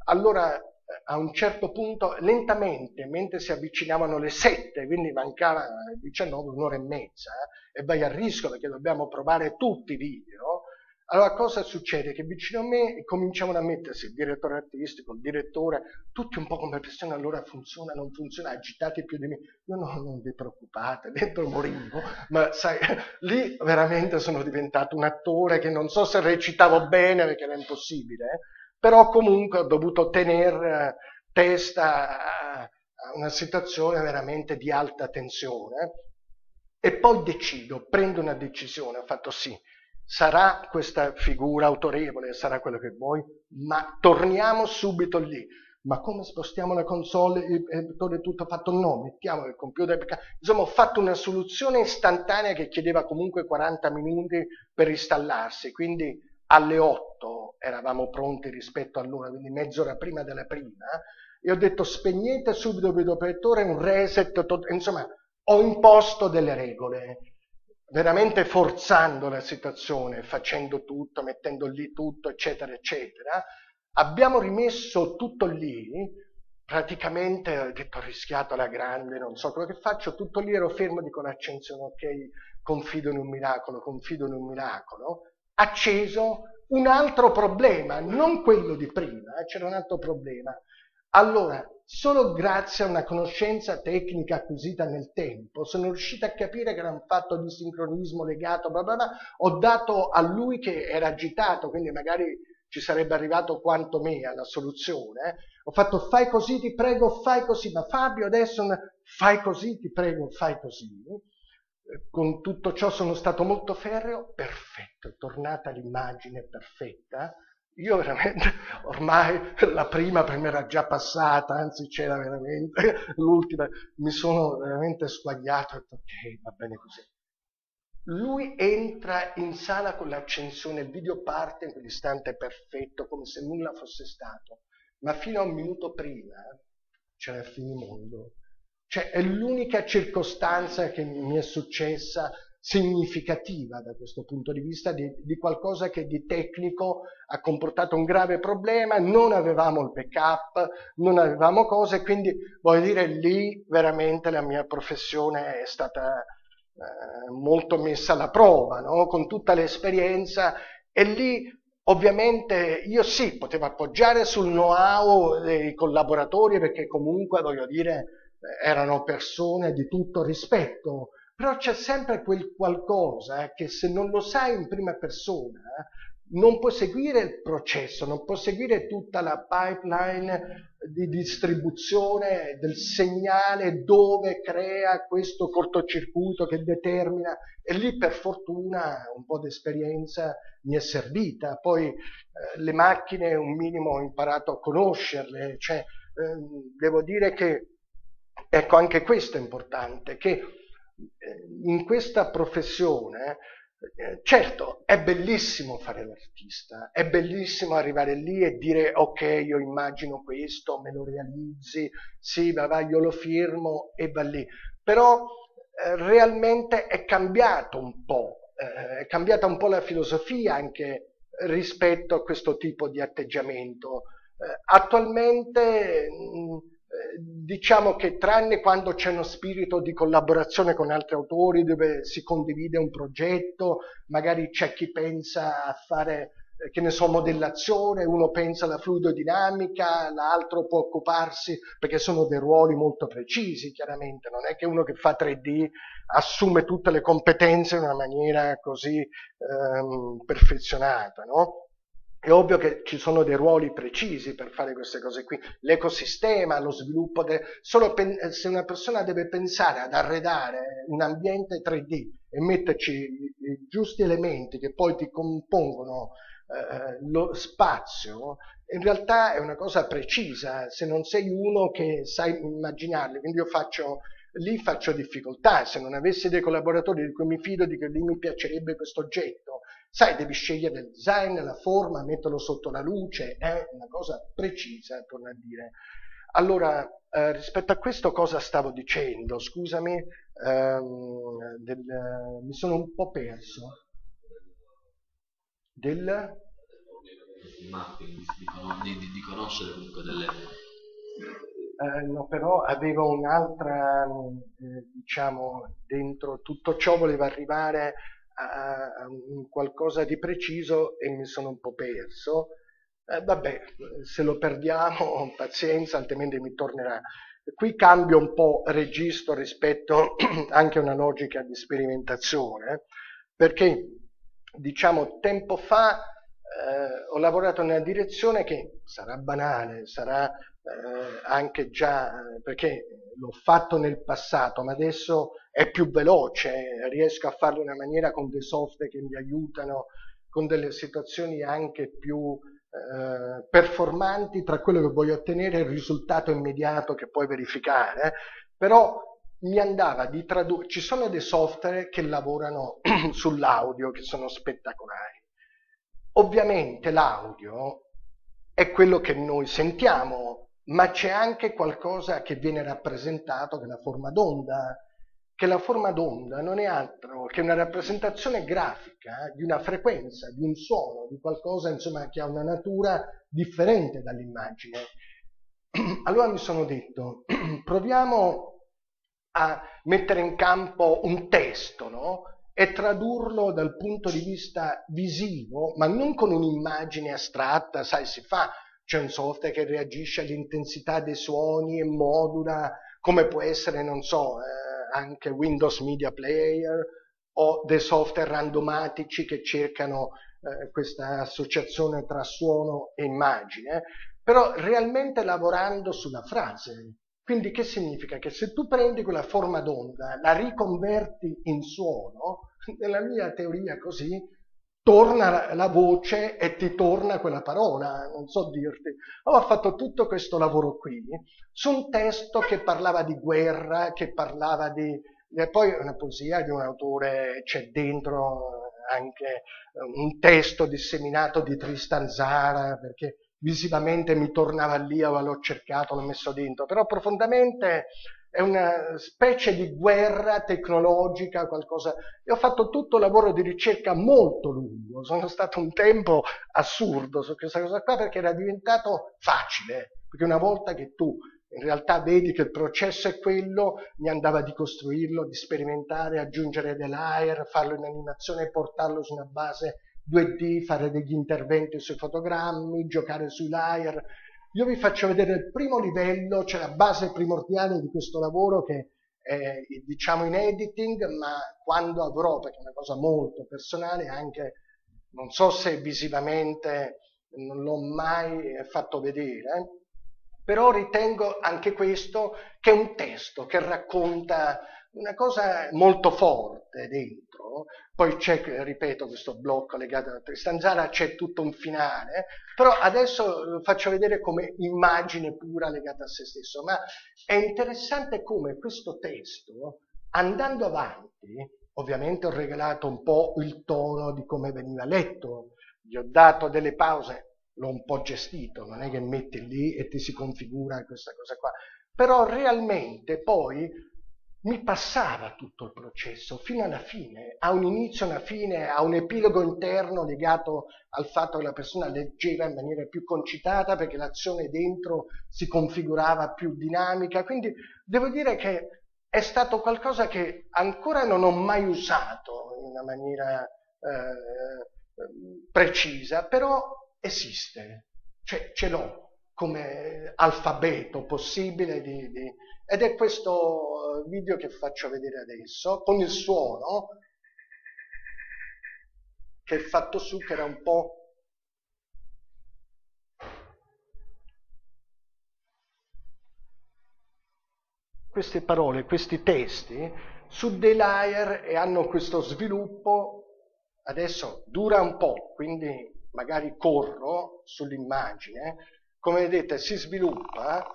Allora, a un certo punto, lentamente, mentre si avvicinavano le sette, quindi mancava 19, un'ora e mezza, eh, e vai a rischio perché dobbiamo provare tutti i video, allora cosa succede? Che vicino a me cominciavano a mettersi il direttore artistico, il direttore, tutti un po' come persone, allora funziona, non funziona, agitati più di me. Io no, non vi preoccupate, dentro morivo, ma sai, lì veramente sono diventato un attore che non so se recitavo bene perché era impossibile, eh? però comunque ho dovuto tenere testa a una situazione veramente di alta tensione e poi decido, prendo una decisione, ho fatto sì, sarà questa figura autorevole, sarà quello che vuoi, ma torniamo subito lì. Ma come spostiamo la console, il vettore tutto fatto? No, mettiamo il computer. Insomma, ho fatto una soluzione istantanea che chiedeva comunque 40 minuti per installarsi, quindi alle 8 eravamo pronti rispetto all'ora, quindi mezz'ora prima della prima, e ho detto spegnete subito il videoproiettore, un reset, insomma ho imposto delle regole, veramente forzando la situazione, facendo tutto, mettendo lì tutto, eccetera, eccetera. Abbiamo rimesso tutto lì, praticamente ho detto ho rischiato la grande, non so quello che faccio, tutto lì ero fermo, dico l'accensione, ok, confido in un miracolo, confido in un miracolo, acceso un altro problema, non quello di prima, eh, c'era un altro problema. Allora, solo grazie a una conoscenza tecnica acquisita nel tempo, sono riuscito a capire che era un fatto di sincronismo legato, bla bla bla, ho dato a lui che era agitato, quindi magari ci sarebbe arrivato quanto me alla soluzione, eh. ho fatto fai così, ti prego, fai così, ma Fabio adesso fai così, ti prego, fai così. Con tutto ciò sono stato molto ferreo, perfetto, è tornata l'immagine perfetta, io veramente, ormai la prima per me era già passata, anzi c'era veramente l'ultima, mi sono veramente squagliato e ho detto ok, va bene così. Lui entra in sala con l'accensione, il video parte in quell'istante perfetto, come se nulla fosse stato, ma fino a un minuto prima c'era il finimondo. Cioè è l'unica circostanza che mi è successa significativa da questo punto di vista di, di, qualcosa che di tecnico ha comportato un grave problema, non avevamo il backup, non avevamo cose, quindi voglio dire lì veramente la mia professione è stata eh, molto messa alla prova, no? con tutta l'esperienza e lì ovviamente io sì, potevo appoggiare sul know-how dei collaboratori perché comunque voglio dire erano persone di tutto rispetto, però c'è sempre quel qualcosa eh, che se non lo sai in prima persona non puoi seguire il processo, non puoi seguire tutta la pipeline di distribuzione del segnale dove crea questo cortocircuito che determina. E lì per fortuna un po' di esperienza mi è servita, poi eh, le macchine un minimo ho imparato a conoscerle, cioè eh, devo dire che ecco anche questo è importante, che eh, in questa professione, eh, certo, è bellissimo fare l'artista, è bellissimo arrivare lì e dire ok, io immagino questo, me lo realizzi, sì, va, va, io lo firmo e va lì. Però eh, realmente è cambiato un po', eh, è cambiata un po' la filosofia anche rispetto a questo tipo di atteggiamento. Eh, attualmente mh, mm, diciamo che tranne quando c'è uno spirito di collaborazione con altri autori dove si condivide un progetto, magari c'è chi pensa a fare, eh, che ne so, modellazione, uno pensa alla fluidodinamica, l'altro può occuparsi, perché sono dei ruoli molto precisi, chiaramente, non è che uno che fa 3D assume tutte le competenze in una maniera così ehm, perfezionata, no? È ovvio che ci sono dei ruoli precisi per fare queste cose qui, l'ecosistema, lo sviluppo, de... solo pen... se una persona deve pensare ad arredare un ambiente 3D e metterci i giusti elementi che poi ti compongono eh, lo spazio, in realtà è una cosa precisa, se non sei uno che sai immaginarli, quindi io faccio lì faccio difficoltà, se non avessi dei collaboratori di cui mi fido di lì mi piacerebbe questo oggetto, Sai, devi scegliere il design, la forma, metterlo sotto la luce, è una cosa precisa, torno a dire. Allora, eh, rispetto a questo cosa stavo dicendo? Scusami, ehm, del, mi sono un po' perso. Del... Mapping, di, di, di conoscere comunque delle... Eh, no, però avevo un'altra, eh, diciamo, dentro tutto ciò voleva arrivare a, qualcosa di preciso e mi sono un po' perso. Eh, vabbè, se lo perdiamo, pazienza, altrimenti mi tornerà. Qui cambio un po' registro rispetto anche a una logica di sperimentazione, perché diciamo tempo fa eh, ho lavorato nella direzione che sarà banale, sarà eh, anche già perché l'ho fatto nel passato, ma adesso è più veloce, riesco a farlo in una maniera con dei software che mi aiutano, con delle situazioni anche più eh, performanti tra quello che voglio ottenere e il risultato immediato che puoi verificare, però mi andava di tradurre, ci sono dei software che lavorano sull'audio che sono spettacolari. ovviamente l'audio è quello che noi sentiamo, ma c'è anche qualcosa che viene rappresentato che è la forma d'onda, che la forma d'onda non è altro che una rappresentazione grafica di una frequenza, di un suono, di qualcosa insomma, che ha una natura differente dall'immagine. Allora mi sono detto, proviamo a mettere in campo un testo, no? e tradurlo dal punto di vista visivo, ma non con un'immagine astratta, sai, si fa, c'è un software che reagisce all'intensità dei suoni e modula, come può essere, non so, eh, anche Windows Media Player o dei software randomatici che cercano eh, questa associazione tra suono e immagine, però realmente lavorando sulla frase, quindi che significa? Che se tu prendi quella forma d'onda, la riconverti in suono, nella mia teoria così, torna la voce e ti torna quella parola, non so dirti. Ho fatto tutto questo lavoro qui su un testo che parlava di guerra, che parlava di... E poi una poesia di un autore, c'è dentro anche un testo disseminato di Tristan Zara, perché visivamente mi tornava lì, l'ho cercato, l'ho messo dentro, però profondamente è una specie di guerra tecnologica, qualcosa. E ho fatto tutto lavoro di ricerca molto lungo, sono stato un tempo assurdo su questa cosa qua perché era diventato facile, perché una volta che tu in realtà vedi che il processo è quello, mi andava di costruirlo, di sperimentare, aggiungere dei layer, farlo in animazione portarlo su una base 2D, fare degli interventi sui fotogrammi, giocare sui layer. Io vi faccio vedere il primo livello, cioè la base primordiale di questo lavoro che è diciamo in editing, ma quando avrò, perché è una cosa molto personale, anche non so se visivamente non l'ho mai fatto vedere, però ritengo anche questo che è un testo che racconta una cosa molto forte dentro, poi c'è, ripeto, questo blocco legato a Tristanzara, c'è tutto un finale, però adesso lo faccio vedere come immagine pura legata a se stesso, ma è interessante come questo testo, andando avanti, ovviamente ho regalato un po' il tono di come veniva letto, gli ho dato delle pause, l'ho un po' gestito, non è che metti lì e ti si configura questa cosa qua, però realmente poi mi passava tutto il processo fino alla fine, ha un inizio, una fine, ha un epilogo interno legato al fatto che la persona leggeva in maniera più concitata perché l'azione dentro si configurava più dinamica. Quindi devo dire che è stato qualcosa che ancora non ho mai usato in una maniera eh, precisa, però esiste, cioè ce l'ho come alfabeto possibile di, di, ed è questo eh, video che faccio vedere adesso con il suono che è fatto su che era un po' queste parole, questi testi su dei layer e hanno questo sviluppo. Adesso dura un po' quindi magari corro sull'immagine come vedete si sviluppa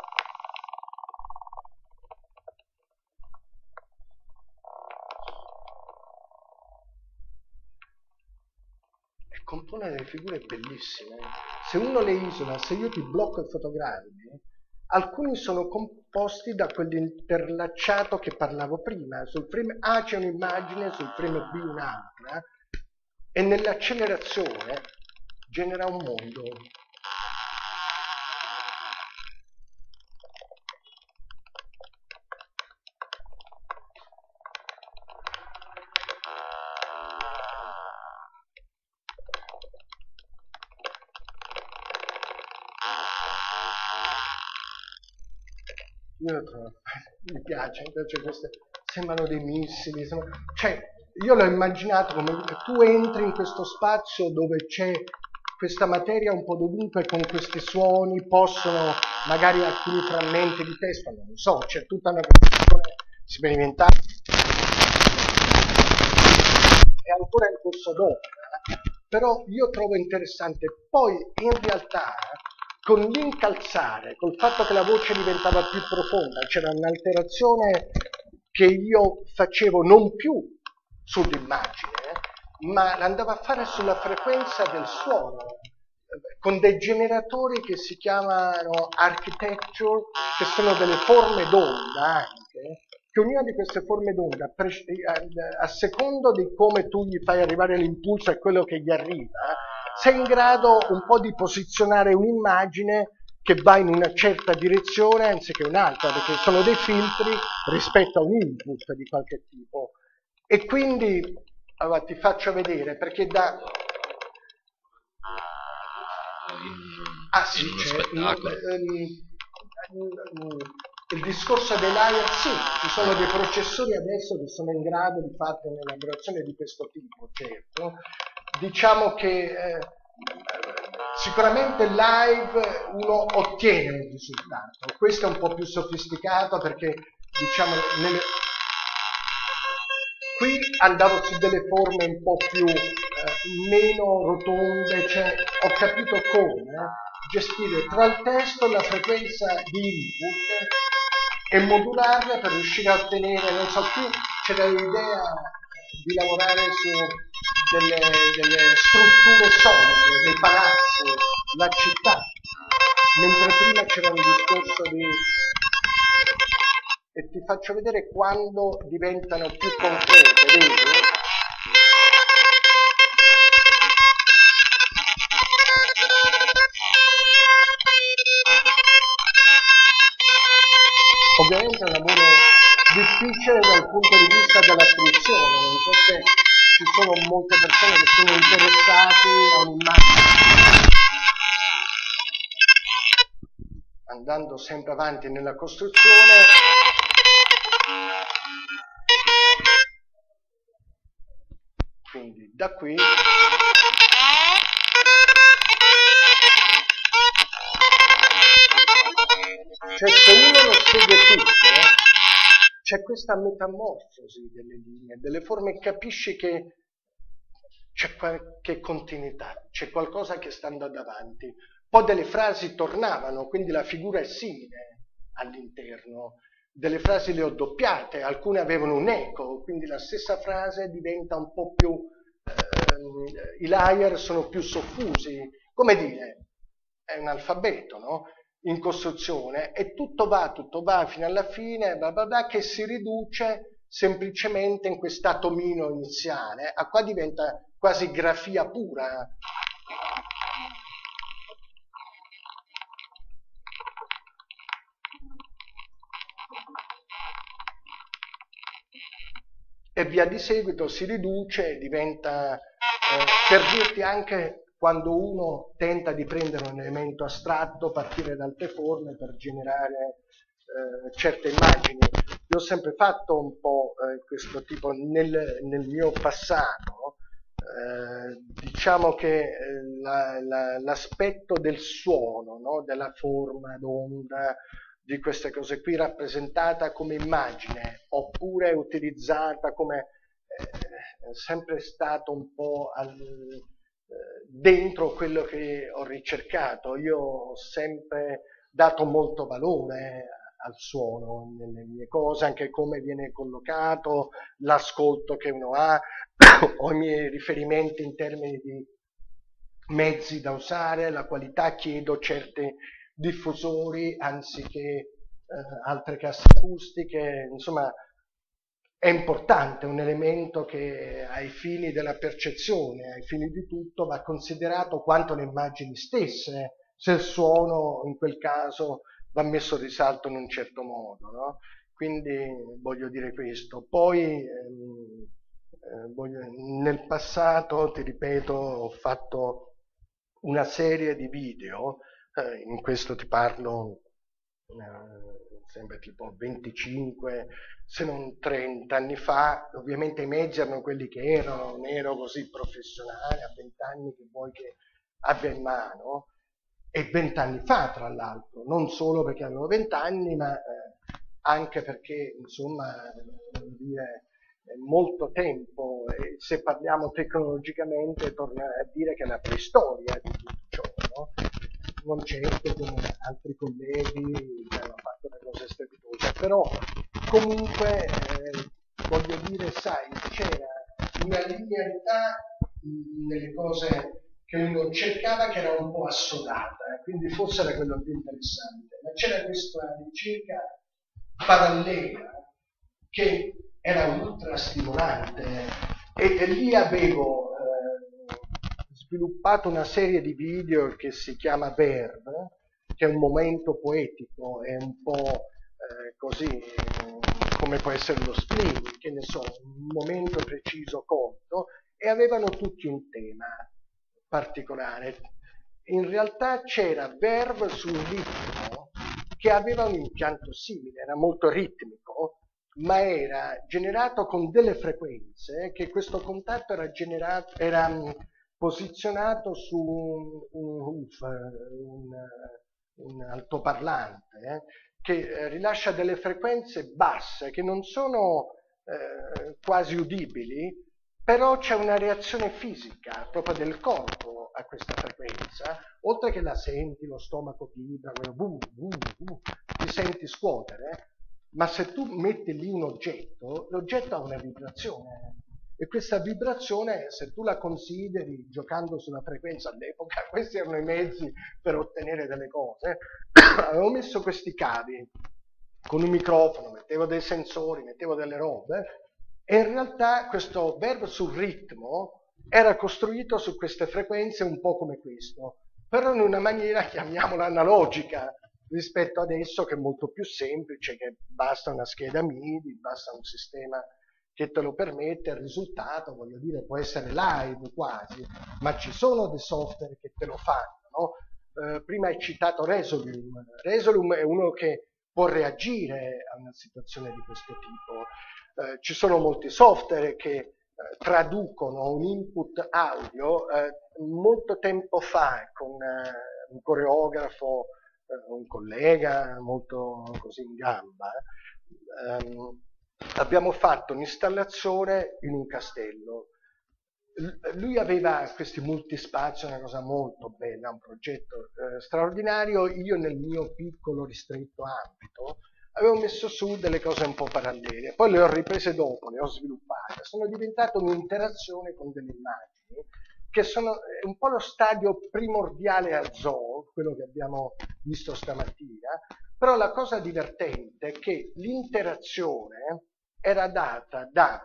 e compone delle figure bellissime. Se uno le isola se io ti blocco i fotogrammi alcuni sono composti da quell'interlacciato che parlavo prima. Sul frame A c'è un'immagine sul frame B un'altra. E nell'accelerazione genera un mondo Io trovo, mi piace, mi piace queste, sembrano dei missili, sembrano, cioè io l'ho immaginato come tu entri in questo spazio dove c'è questa materia un po' dovunque con questi suoni, possono magari alcuni frammenti di testo, non lo so, c'è tutta una questione sperimentale, è ancora in corso d'opera, però io trovo interessante, poi in realtà con l'incalzare, col fatto che la voce diventava più profonda, c'era un'alterazione che io facevo non più sull'immagine, ma l'andava a fare sulla frequenza del suono, con dei generatori che si chiamano architecture, che sono delle forme d'onda anche, che ognuna di queste forme d'onda, a secondo di come tu gli fai arrivare l'impulso e quello che gli arriva, sei in grado un po' di posizionare un'immagine che va in una certa direzione anziché un'altra, perché sono dei filtri rispetto a un input di qualche tipo. E quindi, allora ti faccio vedere, perché da... Ah sì, il discorso dell'AIR, sì, ci sono dei processori adesso che sono in grado di fare un'elaborazione di questo tipo, certo. Diciamo che eh, sicuramente live uno ottiene un risultato, questo è un po' più sofisticato perché diciamo nelle... qui andavo su delle forme un po' più eh, meno rotonde, cioè ho capito come gestire tra il testo la frequenza di input e modularla per riuscire a ottenere, non so più, c'era l'idea di lavorare su delle, delle strutture solide, dei palazzi, la città, mentre prima c'era un discorso di... e ti faccio vedere quando diventano più concrete, vedi? Ovviamente è un lavoro difficile dal punto di vista della fruizione, non so se ci sono molte persone che sono interessate a un'immagine. Andando sempre avanti nella costruzione, quindi da qui c'è questa metamorfosi delle linee, delle forme, capisci che c'è qualche continuità, c'è qualcosa che sta andando avanti. Poi delle frasi tornavano, quindi la figura è simile all'interno. Delle frasi le ho doppiate, alcune avevano un eco, quindi la stessa frase diventa un po' più... Eh, i layer sono più soffusi. Come dire, è un alfabeto, no? In costruzione e tutto va, tutto va fino alla fine, bla bla bla, che si riduce semplicemente in quest'atomino iniziale, a qua diventa quasi grafia pura. E via di seguito si riduce, diventa, eh, per dirti anche quando uno tenta di prendere un elemento astratto, partire da altre forme per generare eh, certe immagini. Io ho sempre fatto un po' eh, questo tipo nel, nel mio passato. Eh, diciamo che eh, la, la, l'aspetto del suono, no? della forma d'onda, di queste cose qui rappresentata come immagine oppure utilizzata come eh, sempre stato un po' al, dentro quello che ho ricercato. Io ho sempre dato molto valore al suono nelle mie cose, anche come viene collocato, l'ascolto che uno ha, ho i miei riferimenti in termini di mezzi da usare, la qualità, chiedo certi diffusori anziché eh, altre casse acustiche, insomma è importante, un elemento che ai fini della percezione, ai fini di tutto, va considerato quanto le immagini stesse, se il suono in quel caso va messo in risalto in un certo modo. No? Quindi voglio dire questo. Poi ehm, eh, voglio, nel passato, ti ripeto, ho fatto una serie di video, eh, in questo ti parlo eh, sembra tipo 25, se non 30 anni fa, ovviamente i mezzi erano quelli che erano, non ero così professionale a 20 anni che vuoi che abbia in mano, e 20 anni fa tra l'altro, non solo perché avevo 20 anni, ma eh, anche perché insomma, dire, è molto tempo, e se parliamo tecnologicamente torna a dire che è la preistoria di tutto ciò, certo come altri colleghi che hanno fatto le cose strepitose, però comunque eh, voglio dire, sai, c'era una linearità nelle cose che uno cercava che era un po' assodata, eh, quindi forse era quello più interessante, ma c'era questa ricerca parallela che era ultra stimolante e, e lì avevo eh, sviluppato una serie di video che si chiama Verve, che è un momento poetico, è un po' eh, così come può essere lo spleen, che ne so, un momento preciso conto, e avevano tutti un tema particolare. In realtà c'era Verve sul ritmo che aveva un impianto simile, era molto ritmico, ma era generato con delle frequenze che questo contatto era, generato, era posizionato su un, un, un, un altoparlante eh, che eh, rilascia delle frequenze basse che non sono eh, quasi udibili, però c'è una reazione fisica proprio del corpo a questa frequenza, oltre che la senti, lo stomaco vibra, boom, boom, boom, ti senti scuotere, ma se tu metti lì un oggetto, l'oggetto ha una vibrazione e questa vibrazione, se tu la consideri giocando sulla frequenza all'epoca, questi erano i mezzi per ottenere delle cose, avevo messo questi cavi con un microfono, mettevo dei sensori, mettevo delle robe e in realtà questo verbo sul ritmo era costruito su queste frequenze un po' come questo, però in una maniera, chiamiamola analogica, rispetto adesso che è molto più semplice, che basta una scheda MIDI, basta un sistema che te lo permette, il risultato, voglio dire, può essere live quasi, ma ci sono dei software che te lo fanno. No? Eh, prima hai citato Resolume. Resolume è uno che può reagire a una situazione di questo tipo. Eh, ci sono molti software che eh, traducono un input audio. Eh, molto tempo fa con eh, un coreografo eh, un collega molto così in gamba, ehm, abbiamo fatto un'installazione in un castello. lui aveva questi multispazi, una cosa molto bella, un progetto eh, straordinario. Io nel mio piccolo ristretto ambito avevo messo su delle cose un po' parallele, poi le ho riprese dopo, le ho sviluppate, sono diventate un'interazione con delle immagini che sono un po' lo stadio primordiale al zoo, quello che abbiamo visto stamattina, però la cosa divertente è che l'interazione era data da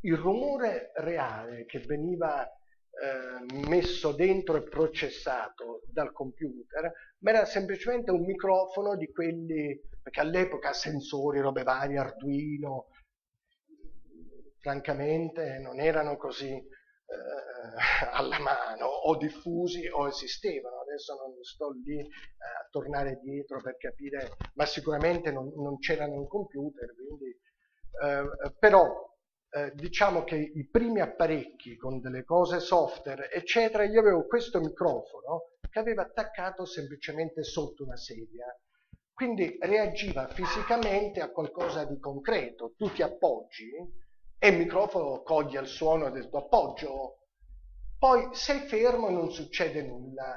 il rumore reale che veniva eh, messo dentro e processato dal computer, ma era semplicemente un microfono di quelli, perché all'epoca sensori, robe varie, Arduino, francamente non erano così eh, alla mano o diffusi o esistevano. Adesso non sto lì eh, a tornare dietro per capire, ma sicuramente non, non c'erano in computer, quindi, eh, però eh, diciamo che i primi apparecchi con delle cose software, eccetera, io avevo questo microfono che aveva attaccato semplicemente sotto una sedia. Quindi reagiva fisicamente a qualcosa di concreto. Tu ti appoggi e il microfono coglie il suono del tuo appoggio. Poi sei fermo e non succede nulla.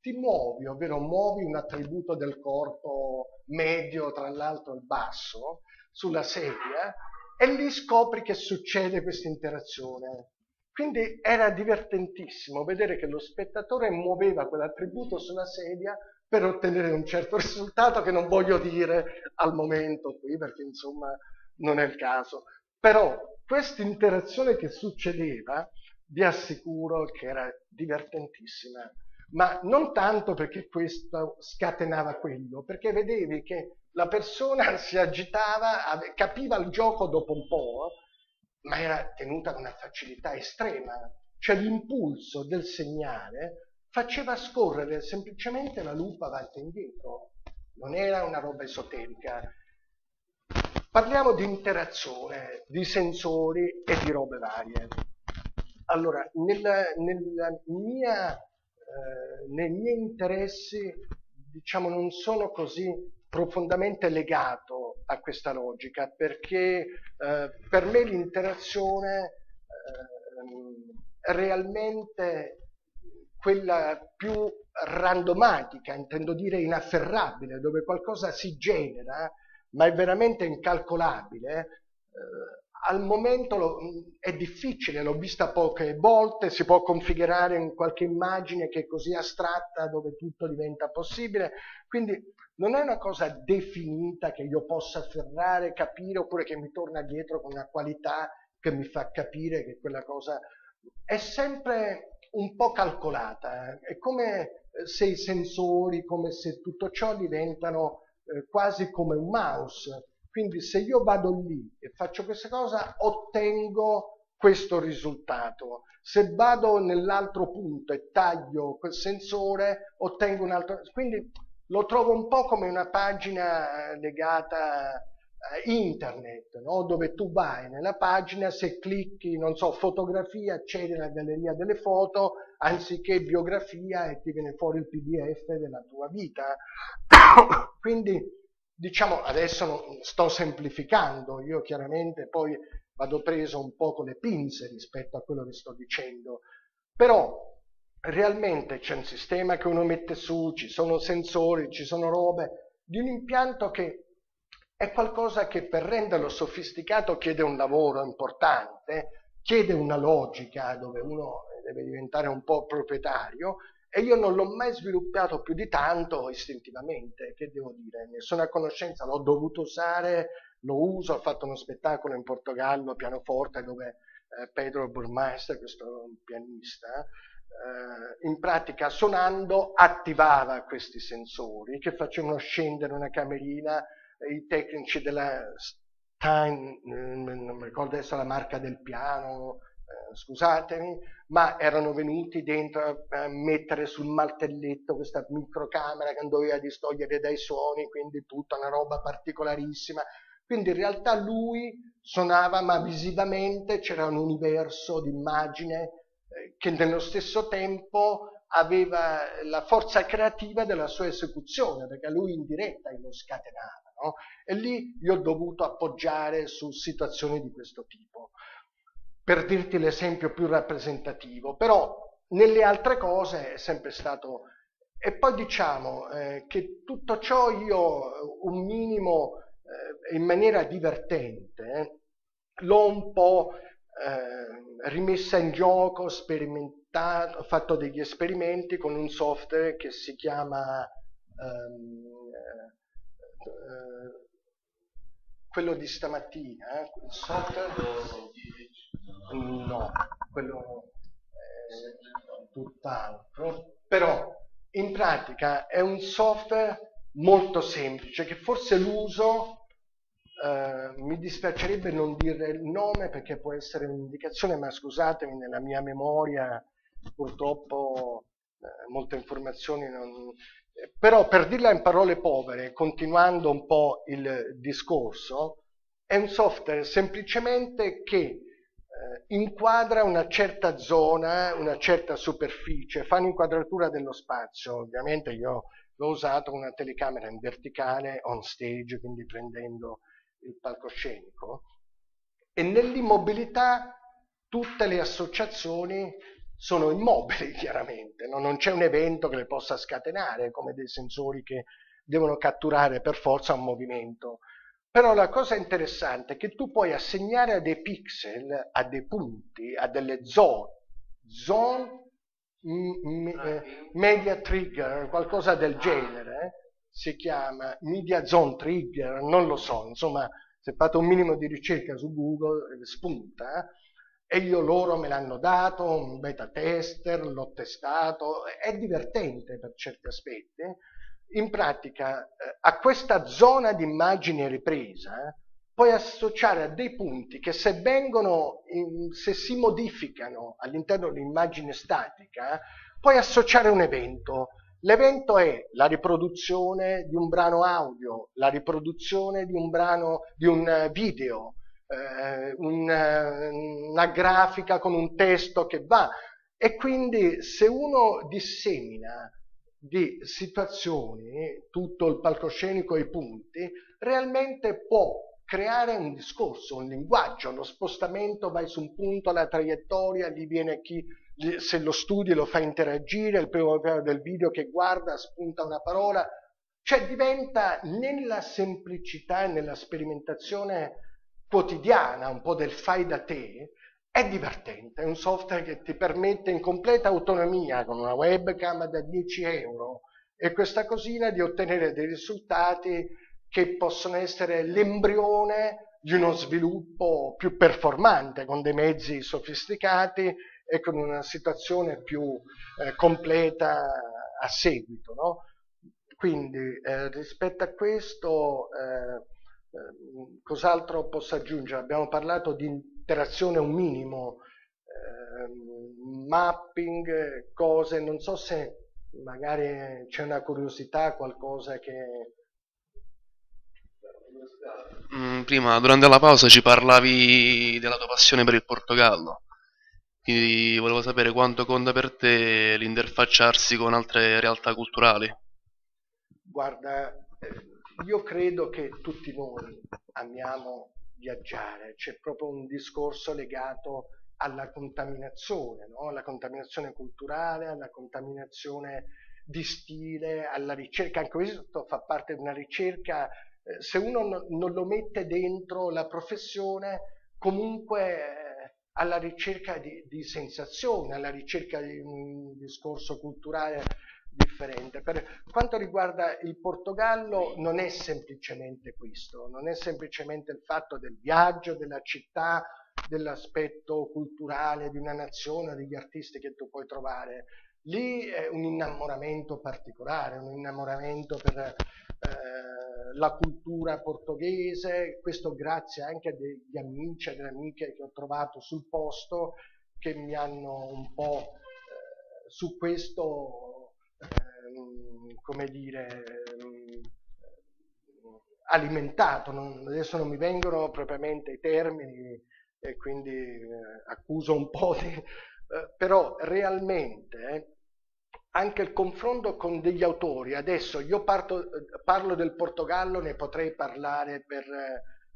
Ti muovi, ovvero muovi un attributo del corpo medio, tra l'altro il basso, sulla sedia e lì scopri che succede questa interazione. Quindi era divertentissimo vedere che lo spettatore muoveva quell'attributo sulla sedia per ottenere un certo risultato che non voglio dire al momento qui perché insomma non è il caso. Però questa interazione che succedeva, vi assicuro che era divertentissima, ma non tanto perché questo scatenava quello, perché vedevi che la persona si agitava, capiva il gioco dopo un po', ma era tenuta con una facilità estrema, cioè l'impulso del segnale faceva scorrere semplicemente la lupa avanti e indietro, non era una roba esoterica, Parliamo di interazione, di sensori e di robe varie. Allora, nella, nella mia, eh, nei miei interessi, diciamo, non sono così profondamente legato a questa logica, perché eh, per me l'interazione eh, realmente quella più randomatica, intendo dire inafferrabile, dove qualcosa si genera ma è veramente incalcolabile, eh, al momento lo, è difficile, l'ho vista poche volte, si può configurare in qualche immagine che è così astratta dove tutto diventa possibile, quindi non è una cosa definita che io possa afferrare, capire oppure che mi torna dietro con una qualità che mi fa capire che quella cosa è sempre un po' calcolata, eh. è come eh, se i sensori, come se tutto ciò diventano eh, quasi come un mouse quindi se io vado lì e faccio questa cosa, ottengo questo risultato. Se vado nell'altro punto e taglio quel sensore, ottengo un altro. Quindi lo trovo un po' come una pagina eh, legata a internet, no? dove tu vai nella pagina, se clicchi, non so, fotografia, accedi alla galleria delle foto, anziché biografia e ti viene fuori il PDF della tua vita. Quindi diciamo adesso sto semplificando, io chiaramente poi vado preso un po' con le pinze rispetto a quello che sto dicendo, però realmente c'è un sistema che uno mette su, ci sono sensori, ci sono robe, di un impianto che è qualcosa che per renderlo sofisticato chiede un lavoro importante, chiede una logica dove uno deve diventare un po' proprietario e io non l'ho mai sviluppato più di tanto istintivamente, che devo dire, ne sono a conoscenza, l'ho dovuto usare, lo uso, ho fatto uno spettacolo in Portogallo, pianoforte, dove eh, Pedro Burmeister, questo pianista, eh, in pratica suonando attivava questi sensori che facevano scendere una camerina, i tecnici della Stein, non mi ricordo adesso la marca del piano, eh, scusatemi, ma erano venuti dentro a mettere sul martelletto questa microcamera che doveva distogliere dai suoni, quindi tutta una roba particolarissima. Quindi in realtà lui suonava, ma visivamente c'era un universo di immagine eh, che nello stesso tempo aveva la forza creativa della sua esecuzione, perché lui in diretta lo scatenava. No? E lì io ho dovuto appoggiare su situazioni di questo tipo per dirti l'esempio più rappresentativo, però nelle altre cose è sempre stato... E poi diciamo eh, che tutto ciò io un minimo eh, in maniera divertente eh, l'ho un po' eh, rimessa in gioco, ho fatto degli esperimenti con un software che si chiama ehm, eh, quello di stamattina, eh, il software No, quello è tutt'altro. Però in pratica è un software molto semplice che forse l'uso eh, mi dispiacerebbe non dire il nome perché può essere un'indicazione, ma scusatemi, nella mia memoria purtroppo eh, molte informazioni non... Però per dirla in parole povere, continuando un po' il discorso, è un software semplicemente che eh, inquadra una certa zona, una certa superficie, fa un'inquadratura dello spazio. Ovviamente io l'ho usato con una telecamera in verticale on stage, quindi prendendo il palcoscenico. E nell'immobilità tutte le associazioni sono immobili, chiaramente, no? non c'è un evento che le possa scatenare, come dei sensori che devono catturare per forza un movimento. Però la cosa interessante è che tu puoi assegnare a dei pixel, a dei punti, a delle zone, zone m- m- eh, media trigger, qualcosa del genere, eh, si chiama media zone trigger, non lo so, insomma, se fate un minimo di ricerca su Google eh, spunta, eh, e io loro me l'hanno dato, un beta tester, l'ho testato, è divertente per certi aspetti, in pratica eh, a questa zona di immagine ripresa eh, puoi associare a dei punti che se vengono, in, se si modificano all'interno dell'immagine statica, eh, puoi associare un evento. L'evento è la riproduzione di un brano audio, la riproduzione di un brano, di un video, eh, un, una grafica con un testo che va. E quindi se uno dissemina di situazioni, tutto il palcoscenico e i punti, realmente può creare un discorso, un linguaggio, lo spostamento vai su un punto, la traiettoria, lì viene chi, se lo studi lo fa interagire, il primo piano del video che guarda, spunta una parola, cioè diventa nella semplicità e nella sperimentazione quotidiana, un po' del fai da te, è divertente, è un software che ti permette in completa autonomia con una webcam da 10 euro e questa cosina di ottenere dei risultati che possono essere l'embrione di uno sviluppo più performante con dei mezzi sofisticati e con una situazione più eh, completa a seguito. No? Quindi eh, rispetto a questo eh, eh cos'altro posso aggiungere? Abbiamo parlato di interazione un minimo, eh, mapping, cose, non so se magari c'è una curiosità, qualcosa che... Mm, prima, durante la pausa, ci parlavi della tua passione per il Portogallo. Quindi volevo sapere quanto conta per te l'interfacciarsi con altre realtà culturali. Guarda, eh, io credo che tutti noi amiamo viaggiare, c'è proprio un discorso legato alla contaminazione, no? alla contaminazione culturale, alla contaminazione di stile, alla ricerca, anche questo fa parte di una ricerca, eh, se uno no, non lo mette dentro la professione, comunque eh, alla ricerca di, di sensazioni, alla ricerca di un discorso culturale differente. Per quanto riguarda il Portogallo non è semplicemente questo, non è semplicemente il fatto del viaggio, della città, dell'aspetto culturale di una nazione, degli artisti che tu puoi trovare. Lì è un innamoramento particolare, un innamoramento per eh, la cultura portoghese, questo grazie anche a degli amici e delle amiche che ho trovato sul posto che mi hanno un po' eh, su questo Ehm, come dire, ehm, alimentato, non, adesso non mi vengono propriamente i termini e quindi eh, accuso un po' di... Eh, però realmente eh, anche il confronto con degli autori, adesso io parto, parlo del Portogallo, ne potrei parlare per,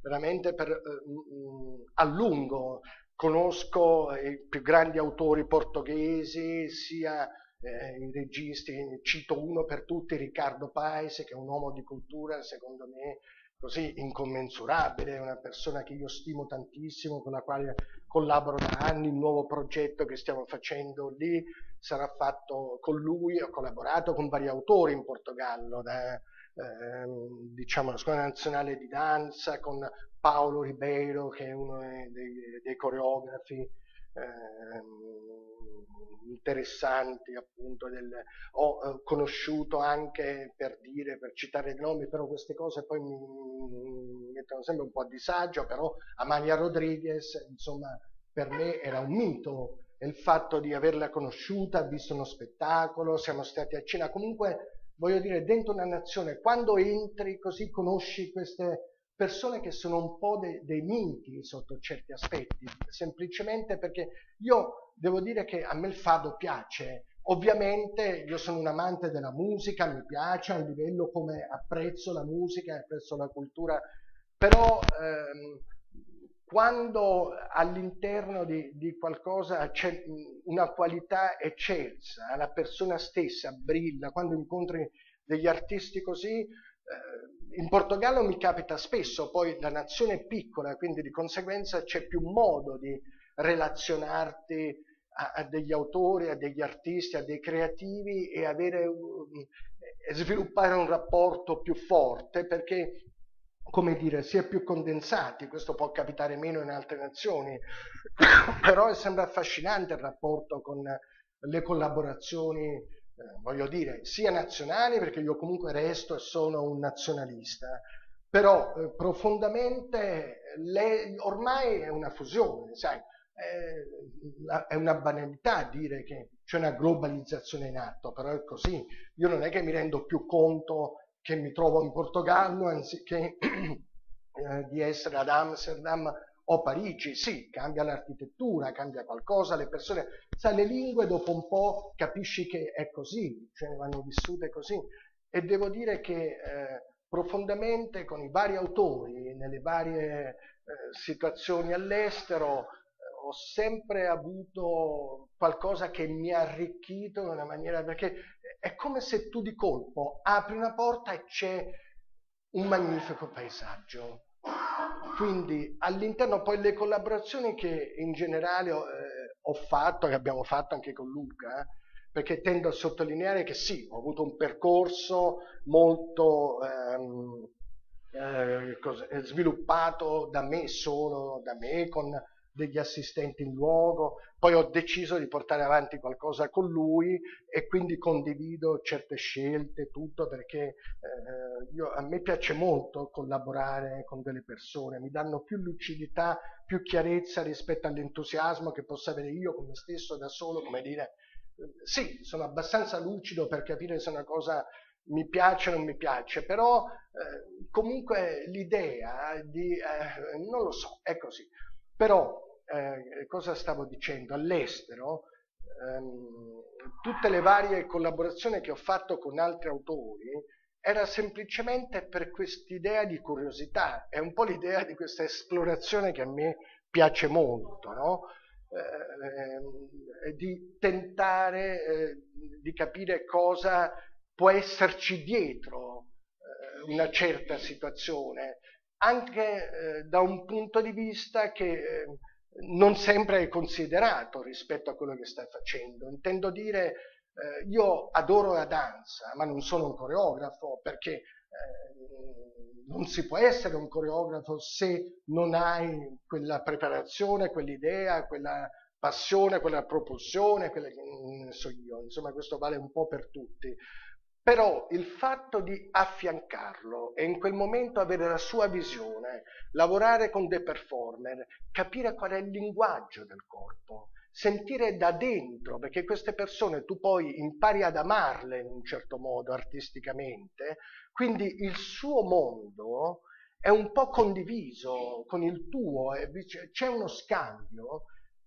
veramente per, uh, a lungo, conosco i più grandi autori portoghesi, sia eh, i registi, cito uno per tutti, Riccardo Paese, che è un uomo di cultura, secondo me, così incommensurabile, una persona che io stimo tantissimo, con la quale collaboro da anni, il nuovo progetto che stiamo facendo lì sarà fatto con lui, ho collaborato con vari autori in Portogallo, da, eh, diciamo la Scuola Nazionale di Danza, con Paolo Ribeiro che è uno dei, dei coreografi, eh, interessanti appunto del, ho conosciuto anche per dire, per citare i nomi, però queste cose poi mi, mi mettono sempre un po' a disagio, però Amalia Rodriguez insomma per me era un mito e il fatto di averla conosciuta, visto uno spettacolo, siamo stati a cena, comunque voglio dire dentro una nazione quando entri così conosci queste persone che sono un po' de, dei miti sotto certi aspetti, semplicemente perché io devo dire che a me il fado piace, ovviamente io sono un amante della musica, mi piace a livello come apprezzo la musica, apprezzo la cultura, però ehm, quando all'interno di, di, qualcosa c'è una qualità eccelsa, la persona stessa brilla, quando incontri degli artisti così, eh, in Portogallo mi capita spesso, poi la nazione è piccola, quindi di conseguenza c'è più modo di relazionarti a, a degli autori, a degli artisti, a dei creativi e avere, sviluppare un rapporto più forte perché come dire, si è più condensati, questo può capitare meno in altre nazioni, però è sempre affascinante il rapporto con le collaborazioni eh, voglio dire, sia nazionali, perché io comunque resto e sono un nazionalista, però eh, profondamente le, ormai è una fusione, sai, eh, è una banalità dire che c'è una globalizzazione in atto, però è così. Io non è che mi rendo più conto che mi trovo in Portogallo anziché eh, di essere ad Amsterdam o Parigi, sì, cambia l'architettura, cambia qualcosa, le persone, sai, le lingue dopo un po' capisci che è così, cioè vanno vissute così. E devo dire che eh, profondamente con i vari autori, nelle varie eh, situazioni all'estero, ho sempre avuto qualcosa che mi ha arricchito in una maniera, perché è come se tu di colpo apri una porta e c'è un magnifico paesaggio. Quindi all'interno poi le collaborazioni che in generale ho, eh, ho fatto, che abbiamo fatto anche con Luca, perché tendo a sottolineare che sì, ho avuto un percorso molto ehm, eh, eh, sviluppato da me solo, da me, con degli assistenti in luogo, poi ho deciso di portare avanti qualcosa con lui e quindi condivido certe scelte, tutto perché eh, io, a me piace molto collaborare con delle persone, mi danno più lucidità, più chiarezza rispetto all'entusiasmo che posso avere io con me stesso da solo, come dire, sì, sono abbastanza lucido per capire se una cosa mi piace o non mi piace, però eh, comunque l'idea di, eh, non lo so, è così. Però eh, cosa stavo dicendo? All'estero, ehm, tutte le varie collaborazioni che ho fatto con altri autori era semplicemente per quest'idea di curiosità, è un po' l'idea di questa esplorazione che a me piace molto, no? eh, di tentare eh, di capire cosa può esserci dietro eh, una certa situazione, anche eh, da un punto di vista che eh, non sempre è considerato rispetto a quello che stai facendo. Intendo dire, eh, io adoro la danza, ma non sono un coreografo perché eh, non si può essere un coreografo se non hai quella preparazione, quell'idea, quella passione, quella propulsione, quella che ne so io, insomma questo vale un po' per tutti. Però il fatto di affiancarlo e in quel momento avere la sua visione, lavorare con dei performer, capire qual è il linguaggio del corpo, sentire da dentro, perché queste persone tu poi impari ad amarle in un certo modo artisticamente, quindi il suo mondo è un po' condiviso con il tuo, c'è uno scambio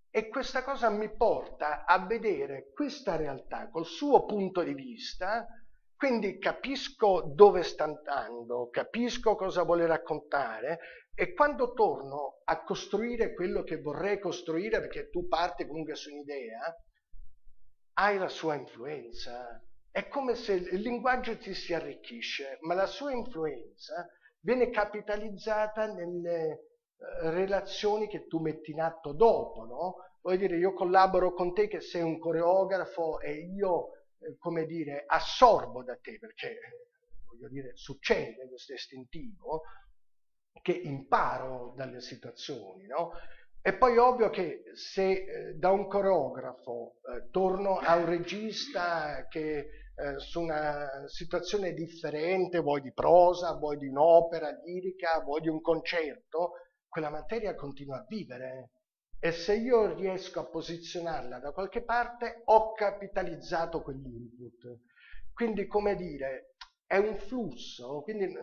e questa cosa mi porta a vedere questa realtà col suo punto di vista quindi capisco dove sta andando, capisco cosa vuole raccontare e quando torno a costruire quello che vorrei costruire, perché tu parti comunque su un'idea, hai la sua influenza. È come se il linguaggio ti si arricchisce, ma la sua influenza viene capitalizzata nelle eh, relazioni che tu metti in atto dopo, no? Vuol dire, io collaboro con te che sei un coreografo e io come dire, assorbo da te, perché, voglio dire, succede questo istintivo, che imparo dalle situazioni, no? E poi ovvio che se eh, da un coreografo eh, torno a un regista che eh, su una situazione differente, vuoi di prosa, vuoi di un'opera lirica, vuoi di un concerto, quella materia continua a vivere e se io riesco a posizionarla da qualche parte ho capitalizzato quell'input. Quindi come dire, è un flusso, quindi eh,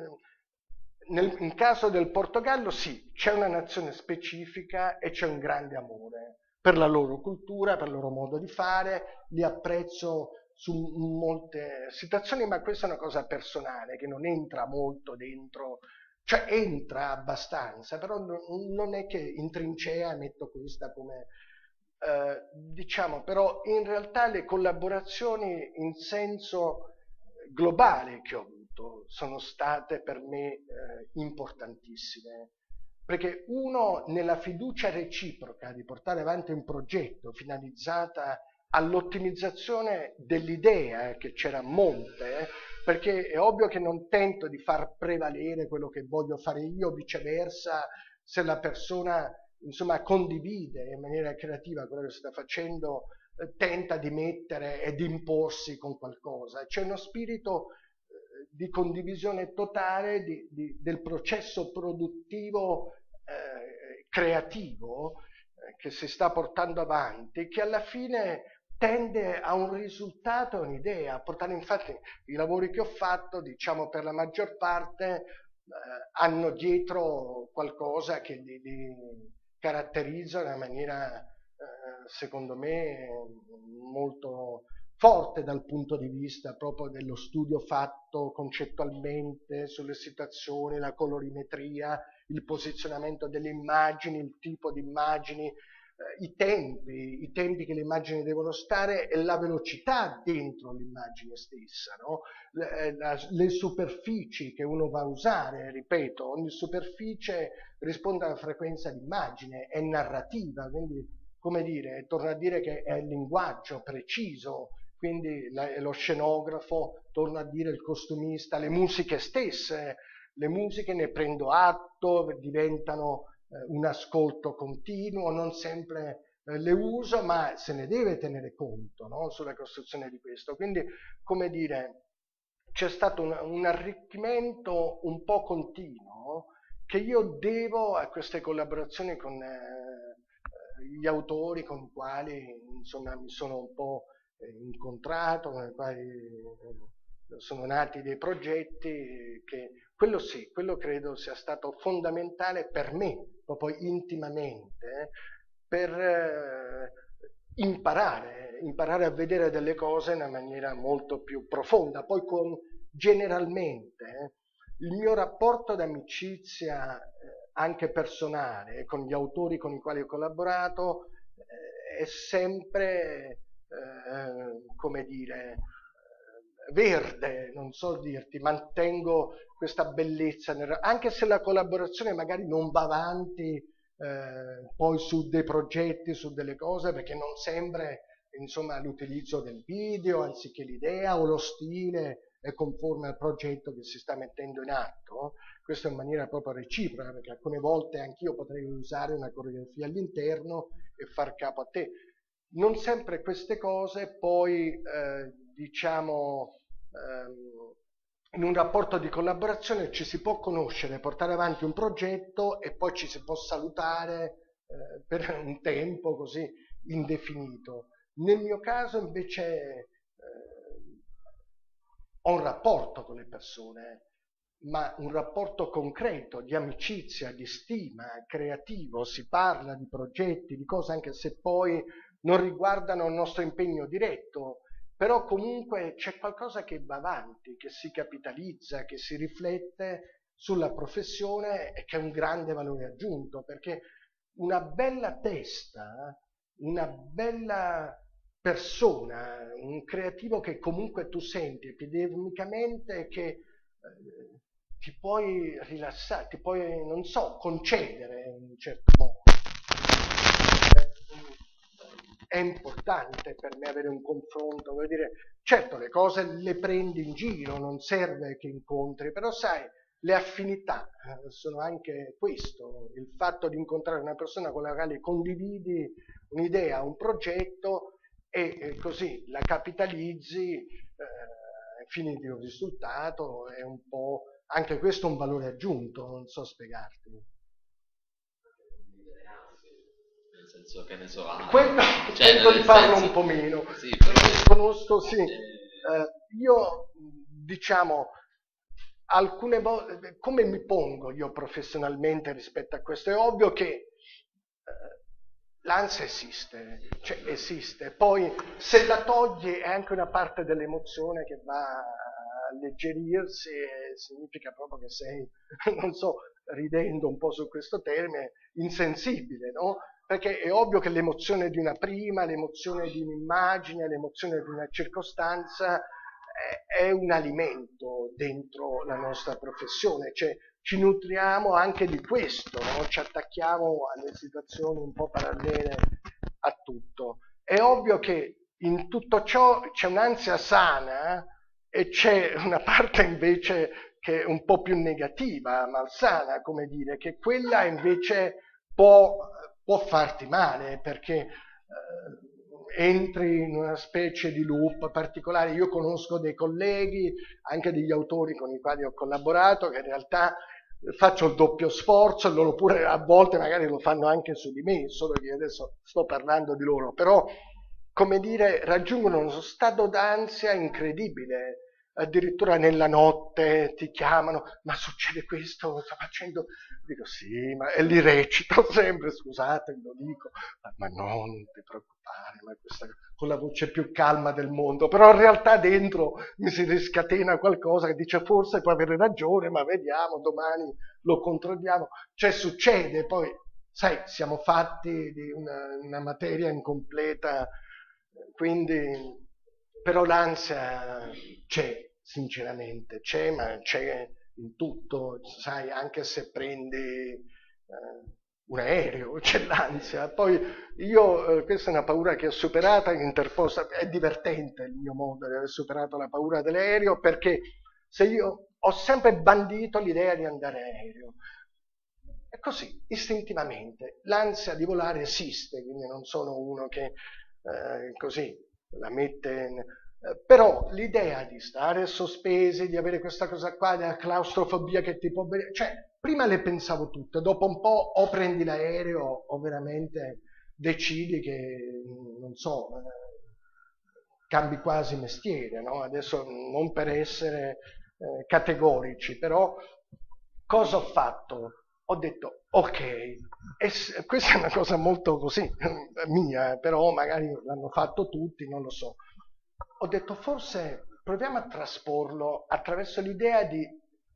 nel, in caso del Portogallo sì, c'è una nazione specifica e c'è un grande amore per la loro cultura, per il loro modo di fare, li apprezzo su molte situazioni, ma questa è una cosa personale che non entra molto dentro cioè entra abbastanza, però non è che in trincea metto questa come... Eh, diciamo, però in realtà le collaborazioni in senso globale che ho avuto sono state per me eh, importantissime. Perché uno, nella fiducia reciproca di portare avanti un progetto finalizzata all'ottimizzazione dell'idea, che c'era a monte, perché è ovvio che non tento di far prevalere quello che voglio fare io, viceversa, se la persona insomma condivide in maniera creativa quello che sta facendo, eh, tenta di mettere e di imporsi con qualcosa. C'è uno spirito eh, di condivisione totale di, di, del processo produttivo eh, creativo eh, che si sta portando avanti, che alla fine tende a un risultato, a un'idea, a portare infatti i lavori che ho fatto, diciamo per la maggior parte, eh, hanno dietro qualcosa che li, li caratterizza in una maniera, eh, secondo me, molto forte dal punto di vista proprio dello studio fatto concettualmente sulle situazioni, la colorimetria, il posizionamento delle immagini, il tipo di immagini, i tempi, i tempi che le immagini devono stare e la velocità dentro l'immagine stessa, no? le, eh, la, le, superfici che uno va a usare, ripeto, ogni superficie risponde alla frequenza d'immagine, è narrativa, quindi come dire, torno a dire che è il linguaggio preciso, quindi la, lo scenografo, torno a dire il costumista, le musiche stesse, le musiche ne prendo atto, diventano un ascolto continuo, non sempre eh, le uso, ma se ne deve tenere conto no? sulla costruzione di questo. Quindi, come dire, c'è stato un, un arricchimento un po' continuo che io devo a queste collaborazioni con eh, gli autori con i quali insomma mi sono un po' incontrato, con i quali eh, sono nati dei progetti che quello sì, quello credo sia stato fondamentale per me, proprio intimamente, per eh, imparare, imparare a vedere delle cose in una maniera molto più profonda. Poi con, generalmente il mio rapporto d'amicizia eh, anche personale con gli autori con i quali ho collaborato è sempre eh, come dire, eh, verde, non so dirti, mantengo questa bellezza, anche se la collaborazione magari non va avanti eh, poi su dei progetti, su delle cose, perché non sempre insomma, l'utilizzo del video anziché l'idea o lo stile è conforme al progetto che si sta mettendo in atto. Questo in maniera proprio reciproca, perché alcune volte anch'io potrei usare una coreografia all'interno e far capo a te non sempre queste cose poi, eh, diciamo, ehm, in un rapporto di collaborazione ci si può conoscere, portare avanti un progetto e poi ci si può salutare eh, per un tempo così indefinito. Nel mio caso invece eh, ho un rapporto con le persone, ma un rapporto concreto di amicizia, di stima, creativo, si parla di progetti, di cose, anche se poi non riguardano il nostro impegno diretto, però comunque c'è qualcosa che va avanti, che si capitalizza, che si riflette sulla professione e che è un grande valore aggiunto, perché una bella testa, una bella persona, un creativo che comunque tu senti epidemicamente che eh, ti puoi rilassare, ti puoi, non so, concedere in un certo modo è importante per me avere un confronto, vuol dire, certo le cose le prendi in giro, non serve che incontri, però sai, le affinità eh, sono anche questo, il fatto di incontrare una persona con la quale condividi un'idea, un progetto e così la capitalizzi, eh, fini di un risultato, è un po' anche questo un valore aggiunto, non so spiegarti. Senso che ne so. Ah, Quello cioè, tento di farlo senso... un po' meno. Sì, però... Conosco, sì. Eh, io, diciamo, alcune volte, come mi pongo io professionalmente rispetto a questo? È ovvio che eh, l'ansia esiste, cioè esiste, poi se la togli è anche una parte dell'emozione che va a alleggerirsi e significa proprio che sei, non so, ridendo un po' su questo termine, insensibile, no? Perché è ovvio che l'emozione di una prima, l'emozione di un'immagine, l'emozione di una circostanza è un alimento dentro la nostra professione, cioè ci nutriamo anche di questo, no? ci attacchiamo alle situazioni un po' parallele a tutto. È ovvio che in tutto ciò c'è un'ansia sana e c'è una parte invece che è un po' più negativa, malsana, come dire, che quella invece può può farti male perché eh, entri in una specie di loop particolare. Io conosco dei colleghi, anche degli autori con i quali ho collaborato, che in realtà faccio il doppio sforzo, loro pure a volte magari lo fanno anche su di me, solo che adesso sto parlando di loro, però come dire, raggiungono uno stato d'ansia incredibile addirittura nella notte ti chiamano, ma succede questo, sto facendo, dico sì, ma e li recito sempre, scusate, lo dico, ma, ma no, non ti preoccupare, ma questa, con la voce più calma del mondo, però in realtà dentro mi si riscatena qualcosa che dice forse può avere ragione, ma vediamo, domani lo controlliamo, cioè succede, poi sai, siamo fatti di una, una materia incompleta, quindi però l'ansia c'è, sinceramente, c'è, ma c'è in tutto, sai, anche se prendi eh, un aereo, c'è l'ansia. Poi io, eh, questa è una paura che ho superato, interposta, è divertente il mio modo di aver superato la paura dell'aereo, perché se io ho sempre bandito l'idea di andare aereo, è così, istintivamente. L'ansia di volare esiste, quindi non sono uno che eh, così la mette... Eh, però l'idea di stare sospesi, di avere questa cosa qua, della claustrofobia che ti può... Cioè, prima le pensavo tutte, dopo un po' o prendi l'aereo o veramente decidi che, non so, eh, cambi quasi mestiere, no? Adesso non per essere eh, categorici, però cosa ho fatto? Ho detto ok, e questa è una cosa molto così mia, però magari l'hanno fatto tutti, non lo so. Ho detto forse proviamo a trasporlo attraverso l'idea di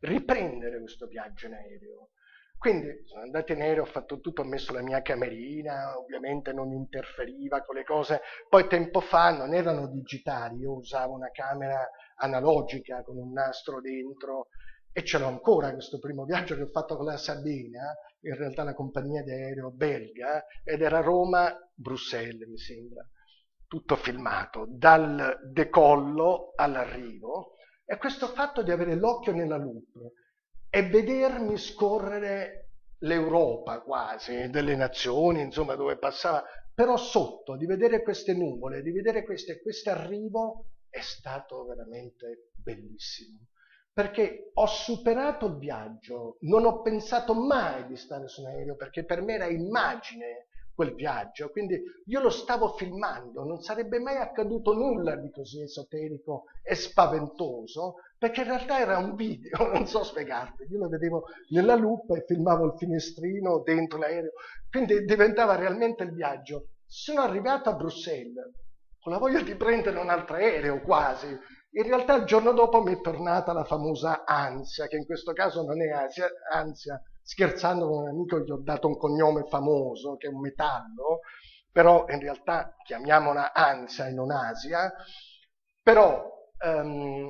riprendere questo viaggio in aereo. Quindi sono andato in aereo, ho fatto tutto, ho messo la mia camerina, ovviamente non interferiva con le cose. Poi tempo fa non erano digitali, io usavo una camera analogica con un nastro dentro e ce l'ho ancora questo primo viaggio che ho fatto con la Sabina, in realtà la compagnia d'aereo belga, ed era Roma-Bruxelles mi sembra, tutto filmato, dal decollo all'arrivo è questo fatto di avere l'occhio nella lupe e vedermi scorrere l'Europa quasi, delle nazioni, insomma, dove passava, però sotto, di vedere queste nuvole, di vedere questo arrivo è stato veramente bellissimo. Perché ho superato il viaggio, non ho pensato mai di stare su un aereo, perché per me era immagine quel viaggio, quindi io lo stavo filmando, non sarebbe mai accaduto nulla di così esoterico e spaventoso, perché in realtà era un video, non so spiegarti, io lo vedevo nella lupa e filmavo il finestrino dentro l'aereo, quindi diventava realmente il viaggio. Sono arrivato a Bruxelles con la voglia di prendere un altro aereo quasi, in realtà il giorno dopo mi è tornata la famosa ansia, che in questo caso non è ansia, ansia scherzando con un amico gli ho dato un cognome famoso che è un metallo, però in realtà chiamiamola ansia e non asia, però um,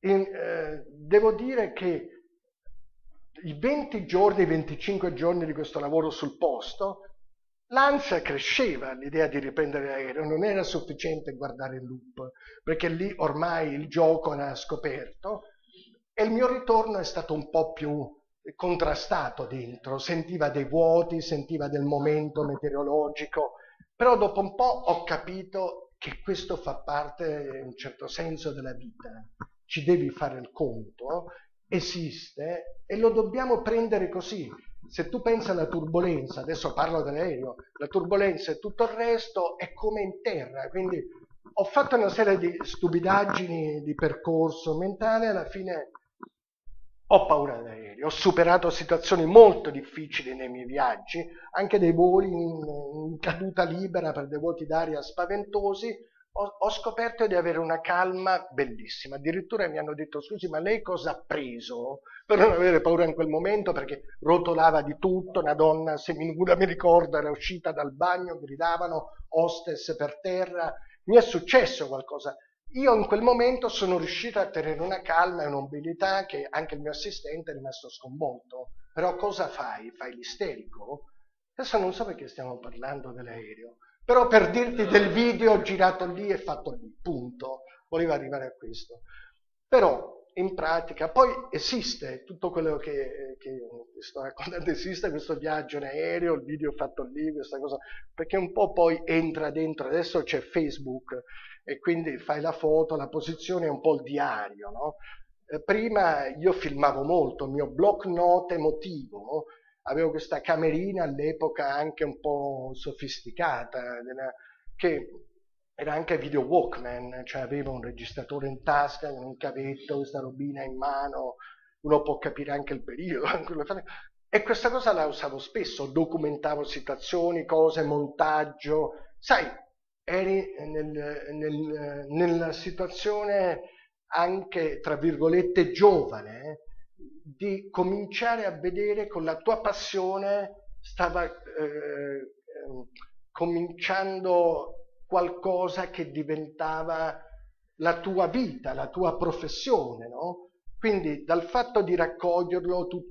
in, eh, devo dire che i 20 giorni, i 25 giorni di questo lavoro sul posto, l'ansia cresceva l'idea di riprendere l'aereo, non era sufficiente guardare il loop, perché lì ormai il gioco era scoperto e il mio ritorno è stato un po' più contrastato dentro, sentiva dei vuoti, sentiva del momento meteorologico, però dopo un po' ho capito che questo fa parte in un certo senso della vita, ci devi fare il conto, esiste e lo dobbiamo prendere così. Se tu pensi alla turbolenza, adesso parlo dell'aereo, la turbolenza e tutto il resto è come in terra, quindi ho fatto una serie di stupidaggini di percorso mentale, alla fine ho paura dell'aereo, ho superato situazioni molto difficili nei miei viaggi, anche dei voli in, in caduta libera per dei vuoti d'aria spaventosi, ho, ho, scoperto di avere una calma bellissima. Addirittura mi hanno detto, scusi, ma lei cosa ha preso per non avere paura in quel momento? Perché rotolava di tutto, una donna seminuda, mi ricordo, era uscita dal bagno, gridavano hostess per terra. Mi è successo qualcosa. Io in quel momento sono riuscito a tenere una calma e un'obilità che anche il mio assistente è rimasto sconvolto. Però cosa fai? Fai l'isterico? Adesso non so perché stiamo parlando dell'aereo, però per dirti del video girato lì e fatto lì, punto. Volevo arrivare a questo. Però in pratica, poi esiste tutto quello che, che sto raccontando, esiste questo viaggio in aereo, il video fatto lì, questa cosa, perché un po' poi entra dentro, adesso c'è Facebook e quindi fai la foto, la posizione è un po' il diario, no? eh, prima io filmavo molto, il mio block note emotivo? Avevo questa camerina all'epoca anche un po' sofisticata, che era anche video Walkman, cioè avevo un registratore in tasca, un cavetto, questa robina in mano, uno può capire anche il periodo. e questa cosa la usavo spesso, documentavo situazioni, cose, montaggio. Sai, eri nel, nel, nella situazione anche, tra virgolette, giovane, di cominciare a vedere con la tua passione stava eh, ehm, cominciando qualcosa che diventava la tua vita, la tua professione, no? Quindi dal fatto di raccoglierlo, tu,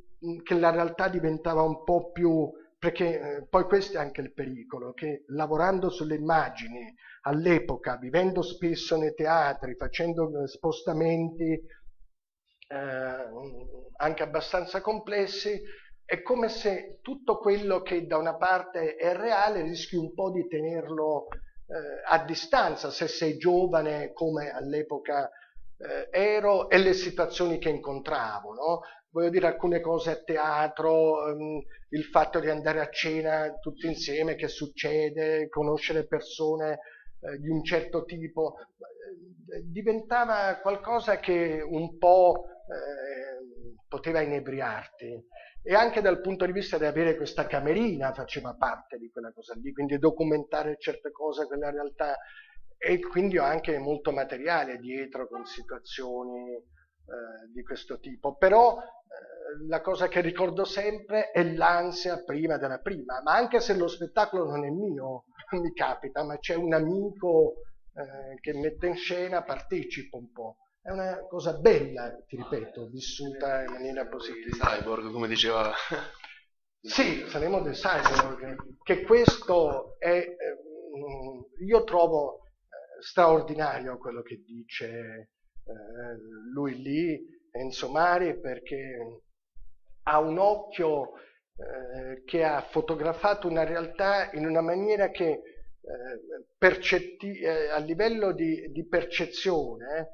che la realtà diventava un po' più perché eh, poi questo è anche il pericolo, che lavorando sulle immagini all'epoca, vivendo spesso nei teatri, facendo eh, spostamenti eh, anche abbastanza complessi, è come se tutto quello che da una parte è reale rischi un po' di tenerlo eh, a distanza, se sei giovane come all'epoca eh, ero e le situazioni che incontravo, no? voglio dire alcune cose a teatro, ehm, il fatto di andare a cena tutti insieme, che succede, conoscere persone eh, di un certo tipo, eh, diventava qualcosa che un po' eh, poteva inebriarti. E anche dal punto di vista di avere questa camerina faceva parte di quella cosa lì, quindi documentare certe cose, quella realtà, e quindi ho anche molto materiale dietro con situazioni eh, di questo tipo. Però eh, la cosa che ricordo sempre è l'ansia prima della prima, ma anche se lo spettacolo non è mio, mi capita, ma c'è un amico eh, che mette in scena, partecipo un po'. È una cosa bella, ti ripeto, vissuta in maniera positiva. Cyborg, come diceva. Sì, saremo dei cyborg, che questo è, eh, io trovo eh, straordinario quello che dice eh, lui lì, Enzo Mari, perché ha un occhio che ha fotografato una realtà in una maniera che a livello di, di percezione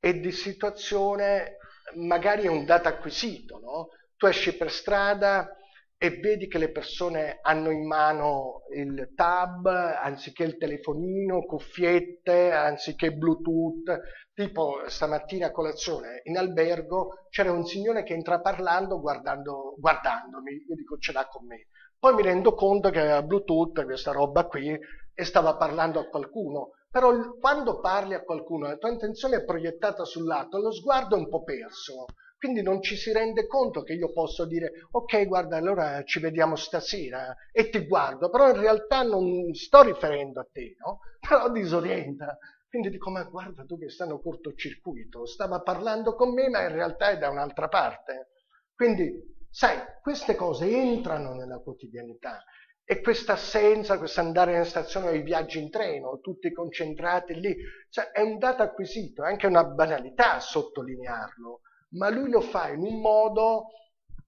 e di situazione magari è un dato acquisito, no? Tu esci per strada e vedi che le persone hanno in mano il tab anziché il telefonino, cuffiette anziché Bluetooth, Tipo stamattina a colazione in albergo c'era un signore che entra parlando guardando, guardandomi, io dico ce l'ha con me. Poi mi rendo conto che aveva Bluetooth, questa roba qui, e stava parlando a qualcuno. Però quando parli a qualcuno, la tua intenzione è proiettata sul lato, lo sguardo è un po' perso. Quindi non ci si rende conto che io posso dire ok guarda allora ci vediamo stasera e ti guardo, però in realtà non sto riferendo a te, no? Però disorienta. Quindi dico, ma guarda tu che stanno cortocircuito, stava parlando con me, ma in realtà è da un'altra parte. Quindi, sai, queste cose entrano nella quotidianità e questa assenza, questo andare in stazione o i viaggi in treno, tutti concentrati lì, cioè, è un dato acquisito, è anche una banalità sottolinearlo, ma lui lo fa in un modo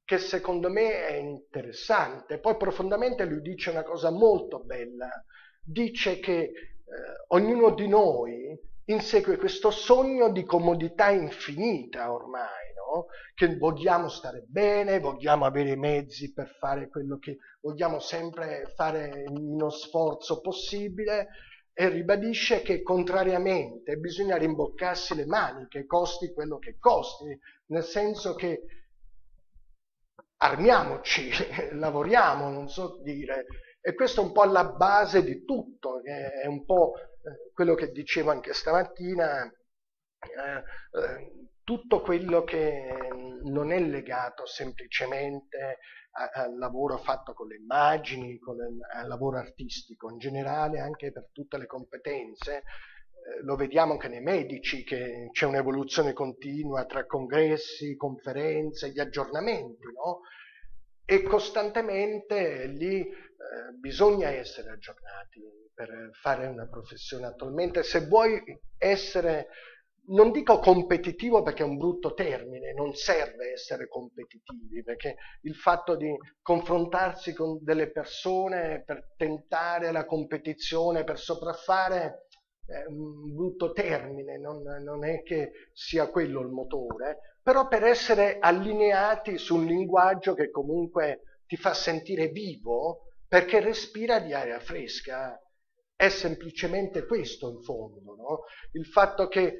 che secondo me è interessante. Poi profondamente lui dice una cosa molto bella, dice che eh, ognuno di noi insegue questo sogno di comodità infinita ormai, no? che vogliamo stare bene, vogliamo avere i mezzi per fare quello che vogliamo sempre fare meno sforzo possibile e ribadisce che contrariamente bisogna rimboccarsi le maniche, costi quello che costi, nel senso che armiamoci, lavoriamo, non so dire, e questo è un po' alla base di tutto, è un po' quello che dicevo anche stamattina, eh, eh, tutto quello che non è legato semplicemente al lavoro fatto con le immagini, con il, al lavoro artistico, in generale anche per tutte le competenze, lo vediamo anche nei medici che c'è un'evoluzione continua tra congressi, conferenze, gli aggiornamenti, no? E costantemente lì eh, bisogna essere aggiornati per fare una professione attualmente. Se vuoi essere, non dico competitivo perché è un brutto termine, non serve essere competitivi, perché il fatto di confrontarsi con delle persone per tentare la competizione, per sopraffare, è un brutto termine, non, non è che sia quello il motore, però per essere allineati su un linguaggio che comunque ti fa sentire vivo, perché respira di aria fresca. È semplicemente questo in fondo, no? il fatto che,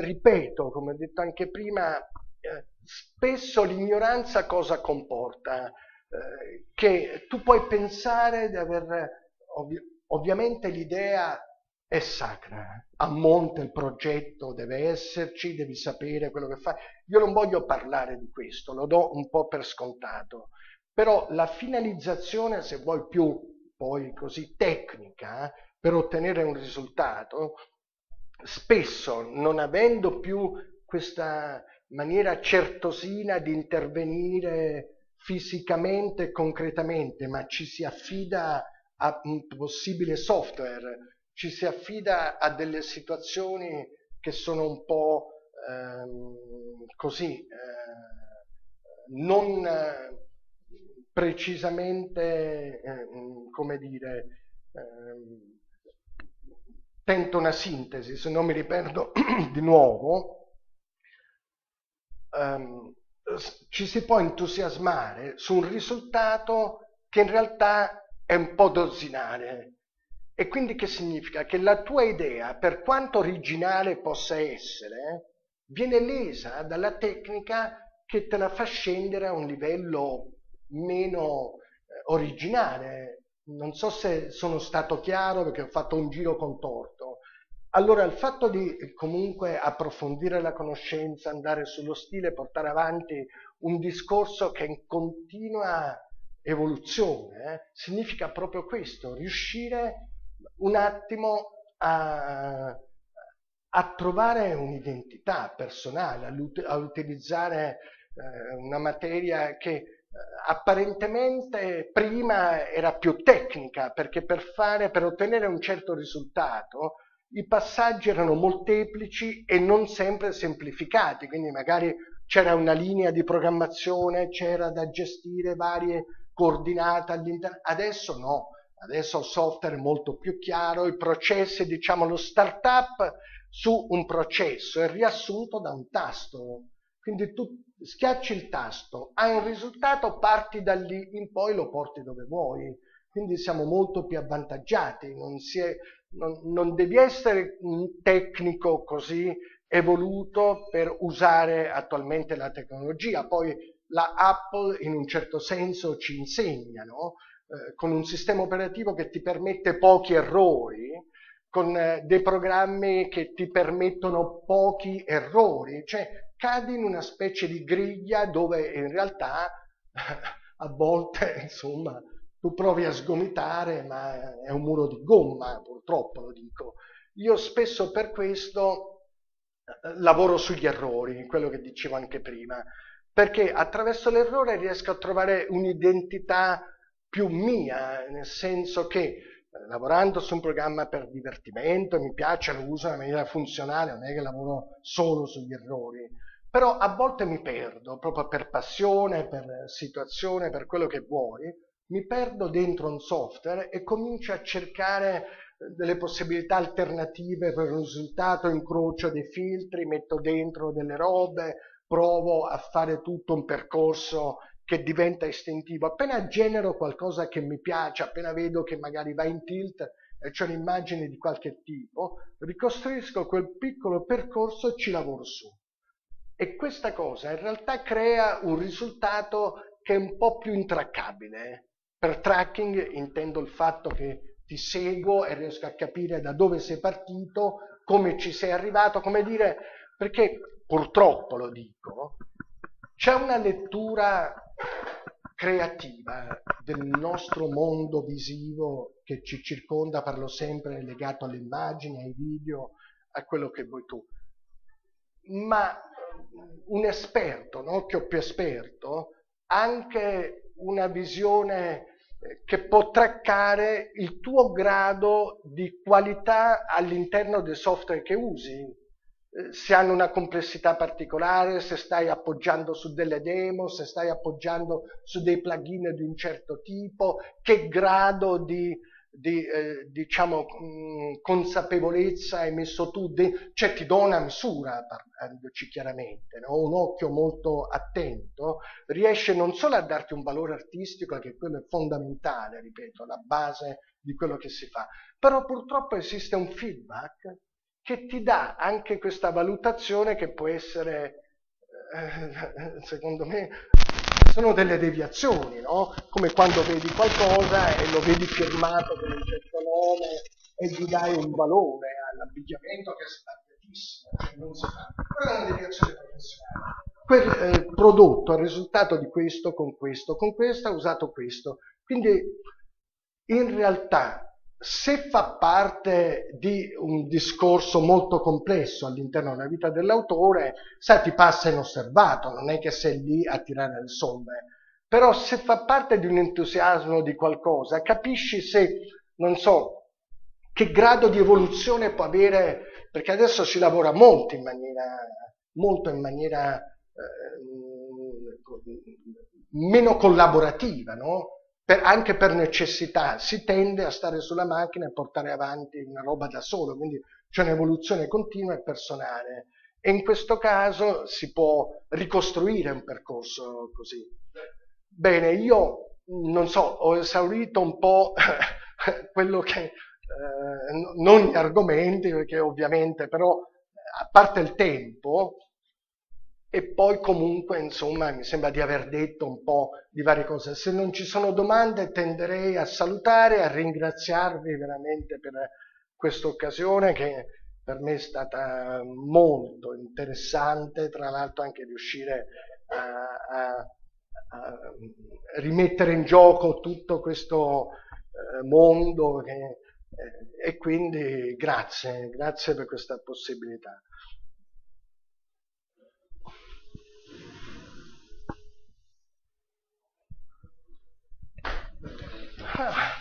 ripeto, come ho detto anche prima, eh, spesso l'ignoranza cosa comporta? Eh, che tu puoi pensare di aver, ovvi- ovviamente l'idea è sacra, a monte il progetto deve esserci, devi sapere quello che fai. Io non voglio parlare di questo, lo do un po' per scontato, però la finalizzazione, se vuoi più poi così tecnica, eh, per ottenere un risultato, spesso non avendo più questa maniera certosina di intervenire fisicamente e concretamente, ma ci si affida a un possibile software, ci si affida a delle situazioni che sono un po' ehm, così, eh, non precisamente, eh, come dire, eh, tento una sintesi, se non mi riperdo di nuovo, ehm, ci si può entusiasmare su un risultato che in realtà è un po' dozzinale. E quindi che significa? Che la tua idea, per quanto originale possa essere, viene lesa dalla tecnica che te la fa scendere a un livello meno eh, originale. Non so se sono stato chiaro perché ho fatto un giro contorto. Allora il fatto di comunque approfondire la conoscenza, andare sullo stile, portare avanti un discorso che è in continua evoluzione, eh, significa proprio questo, riuscire un attimo a, a trovare un'identità personale, a, a utilizzare eh, una materia che apparentemente prima era più tecnica perché per, fare, per ottenere un certo risultato i passaggi erano molteplici e non sempre semplificati, quindi magari c'era una linea di programmazione, c'era da gestire varie coordinate all'interno. Adesso no, adesso il software è molto più chiaro, i processi, diciamo lo startup su un processo è riassunto da un tasto. Quindi tu schiacci il tasto, hai un risultato, parti da lì in poi lo porti dove vuoi. Quindi siamo molto più avvantaggiati, non, è, non, non devi essere un tecnico così evoluto per usare attualmente la tecnologia. Poi la Apple in un certo senso ci insegna, no? eh, con un sistema operativo che ti permette pochi errori, con eh, dei programmi che ti permettono pochi errori, cioè cadi in una specie di griglia dove in realtà a volte, insomma, tu provi a sgomitare, ma è un muro di gomma, purtroppo lo dico. Io spesso per questo eh, lavoro sugli errori, quello che dicevo anche prima, perché attraverso l'errore riesco a trovare un'identità più mia, nel senso che eh, lavorando su un programma per divertimento, mi piace, lo uso in maniera funzionale, non è che lavoro solo sugli errori, però a volte mi perdo, proprio per passione, per situazione, per quello che vuoi, mi perdo dentro un software e comincio a cercare eh, delle possibilità alternative per un risultato, incrocio dei filtri, metto dentro delle robe, provo a fare tutto un percorso che diventa istintivo. Appena genero qualcosa che mi piace, appena vedo che magari va in tilt e c'è un'immagine di qualche tipo, ricostruisco quel piccolo percorso e ci lavoro su. E questa cosa in realtà crea un risultato che è un po' più intraccabile. Per tracking intendo il fatto che ti seguo e riesco a capire da dove sei partito, come ci sei arrivato, come dire, perché purtroppo lo dico, c'è una lettura creativa del nostro mondo visivo che ci circonda, parlo sempre legato alle immagini, ai video, a quello che vuoi tu. Ma un esperto, un occhio più esperto, anche una visione eh, che può traccare il tuo grado di qualità all'interno del software che usi, eh, se hanno una complessità particolare, se stai appoggiando su delle demo, se stai appoggiando su dei plugin di un certo tipo, che grado di di eh, diciamo, mh, consapevolezza hai messo tu, de- cioè ti do una misura, parlandoci chiaramente, no? un occhio molto attento, riesce non solo a darti un valore artistico, che quello è fondamentale, ripeto, la base di quello che si fa, però purtroppo esiste un feedback che ti dà anche questa valutazione che può essere, eh, secondo me, sono delle deviazioni, no? come quando vedi qualcosa e lo vedi firmato con un certo nome e gli dai un valore all'abbigliamento che è sbagliatissimo, cioè non si fa. Quella è una deviazione professionale. quel eh, prodotto il risultato di questo con questo, con questo ha usato questo. Quindi in realtà se fa parte di un discorso molto complesso all'interno della vita dell'autore, sai, ti passa inosservato, non è che sei lì a tirare le somme, però se fa parte di un entusiasmo di qualcosa, capisci se, non so, che grado di evoluzione può avere, perché adesso si lavora molto in maniera, molto in maniera eh, meno collaborativa, no? Per, anche per necessità, si tende a stare sulla macchina e portare avanti una roba da solo, quindi c'è un'evoluzione continua e personale. E in questo caso si può ricostruire un percorso così. Bene, io non so, ho esaurito un po' quello che, eh, non gli argomenti, perché ovviamente, però, a parte il tempo, e poi comunque, insomma, mi sembra di aver detto un po' di varie cose. Se non ci sono domande tenderei a salutare, a ringraziarvi veramente per questa occasione che per me è stata molto interessante, tra l'altro anche riuscire a, a, a rimettere in gioco tutto questo eh, mondo che, eh, e quindi grazie, grazie per questa possibilità. Ah,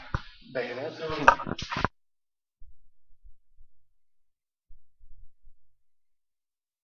bene.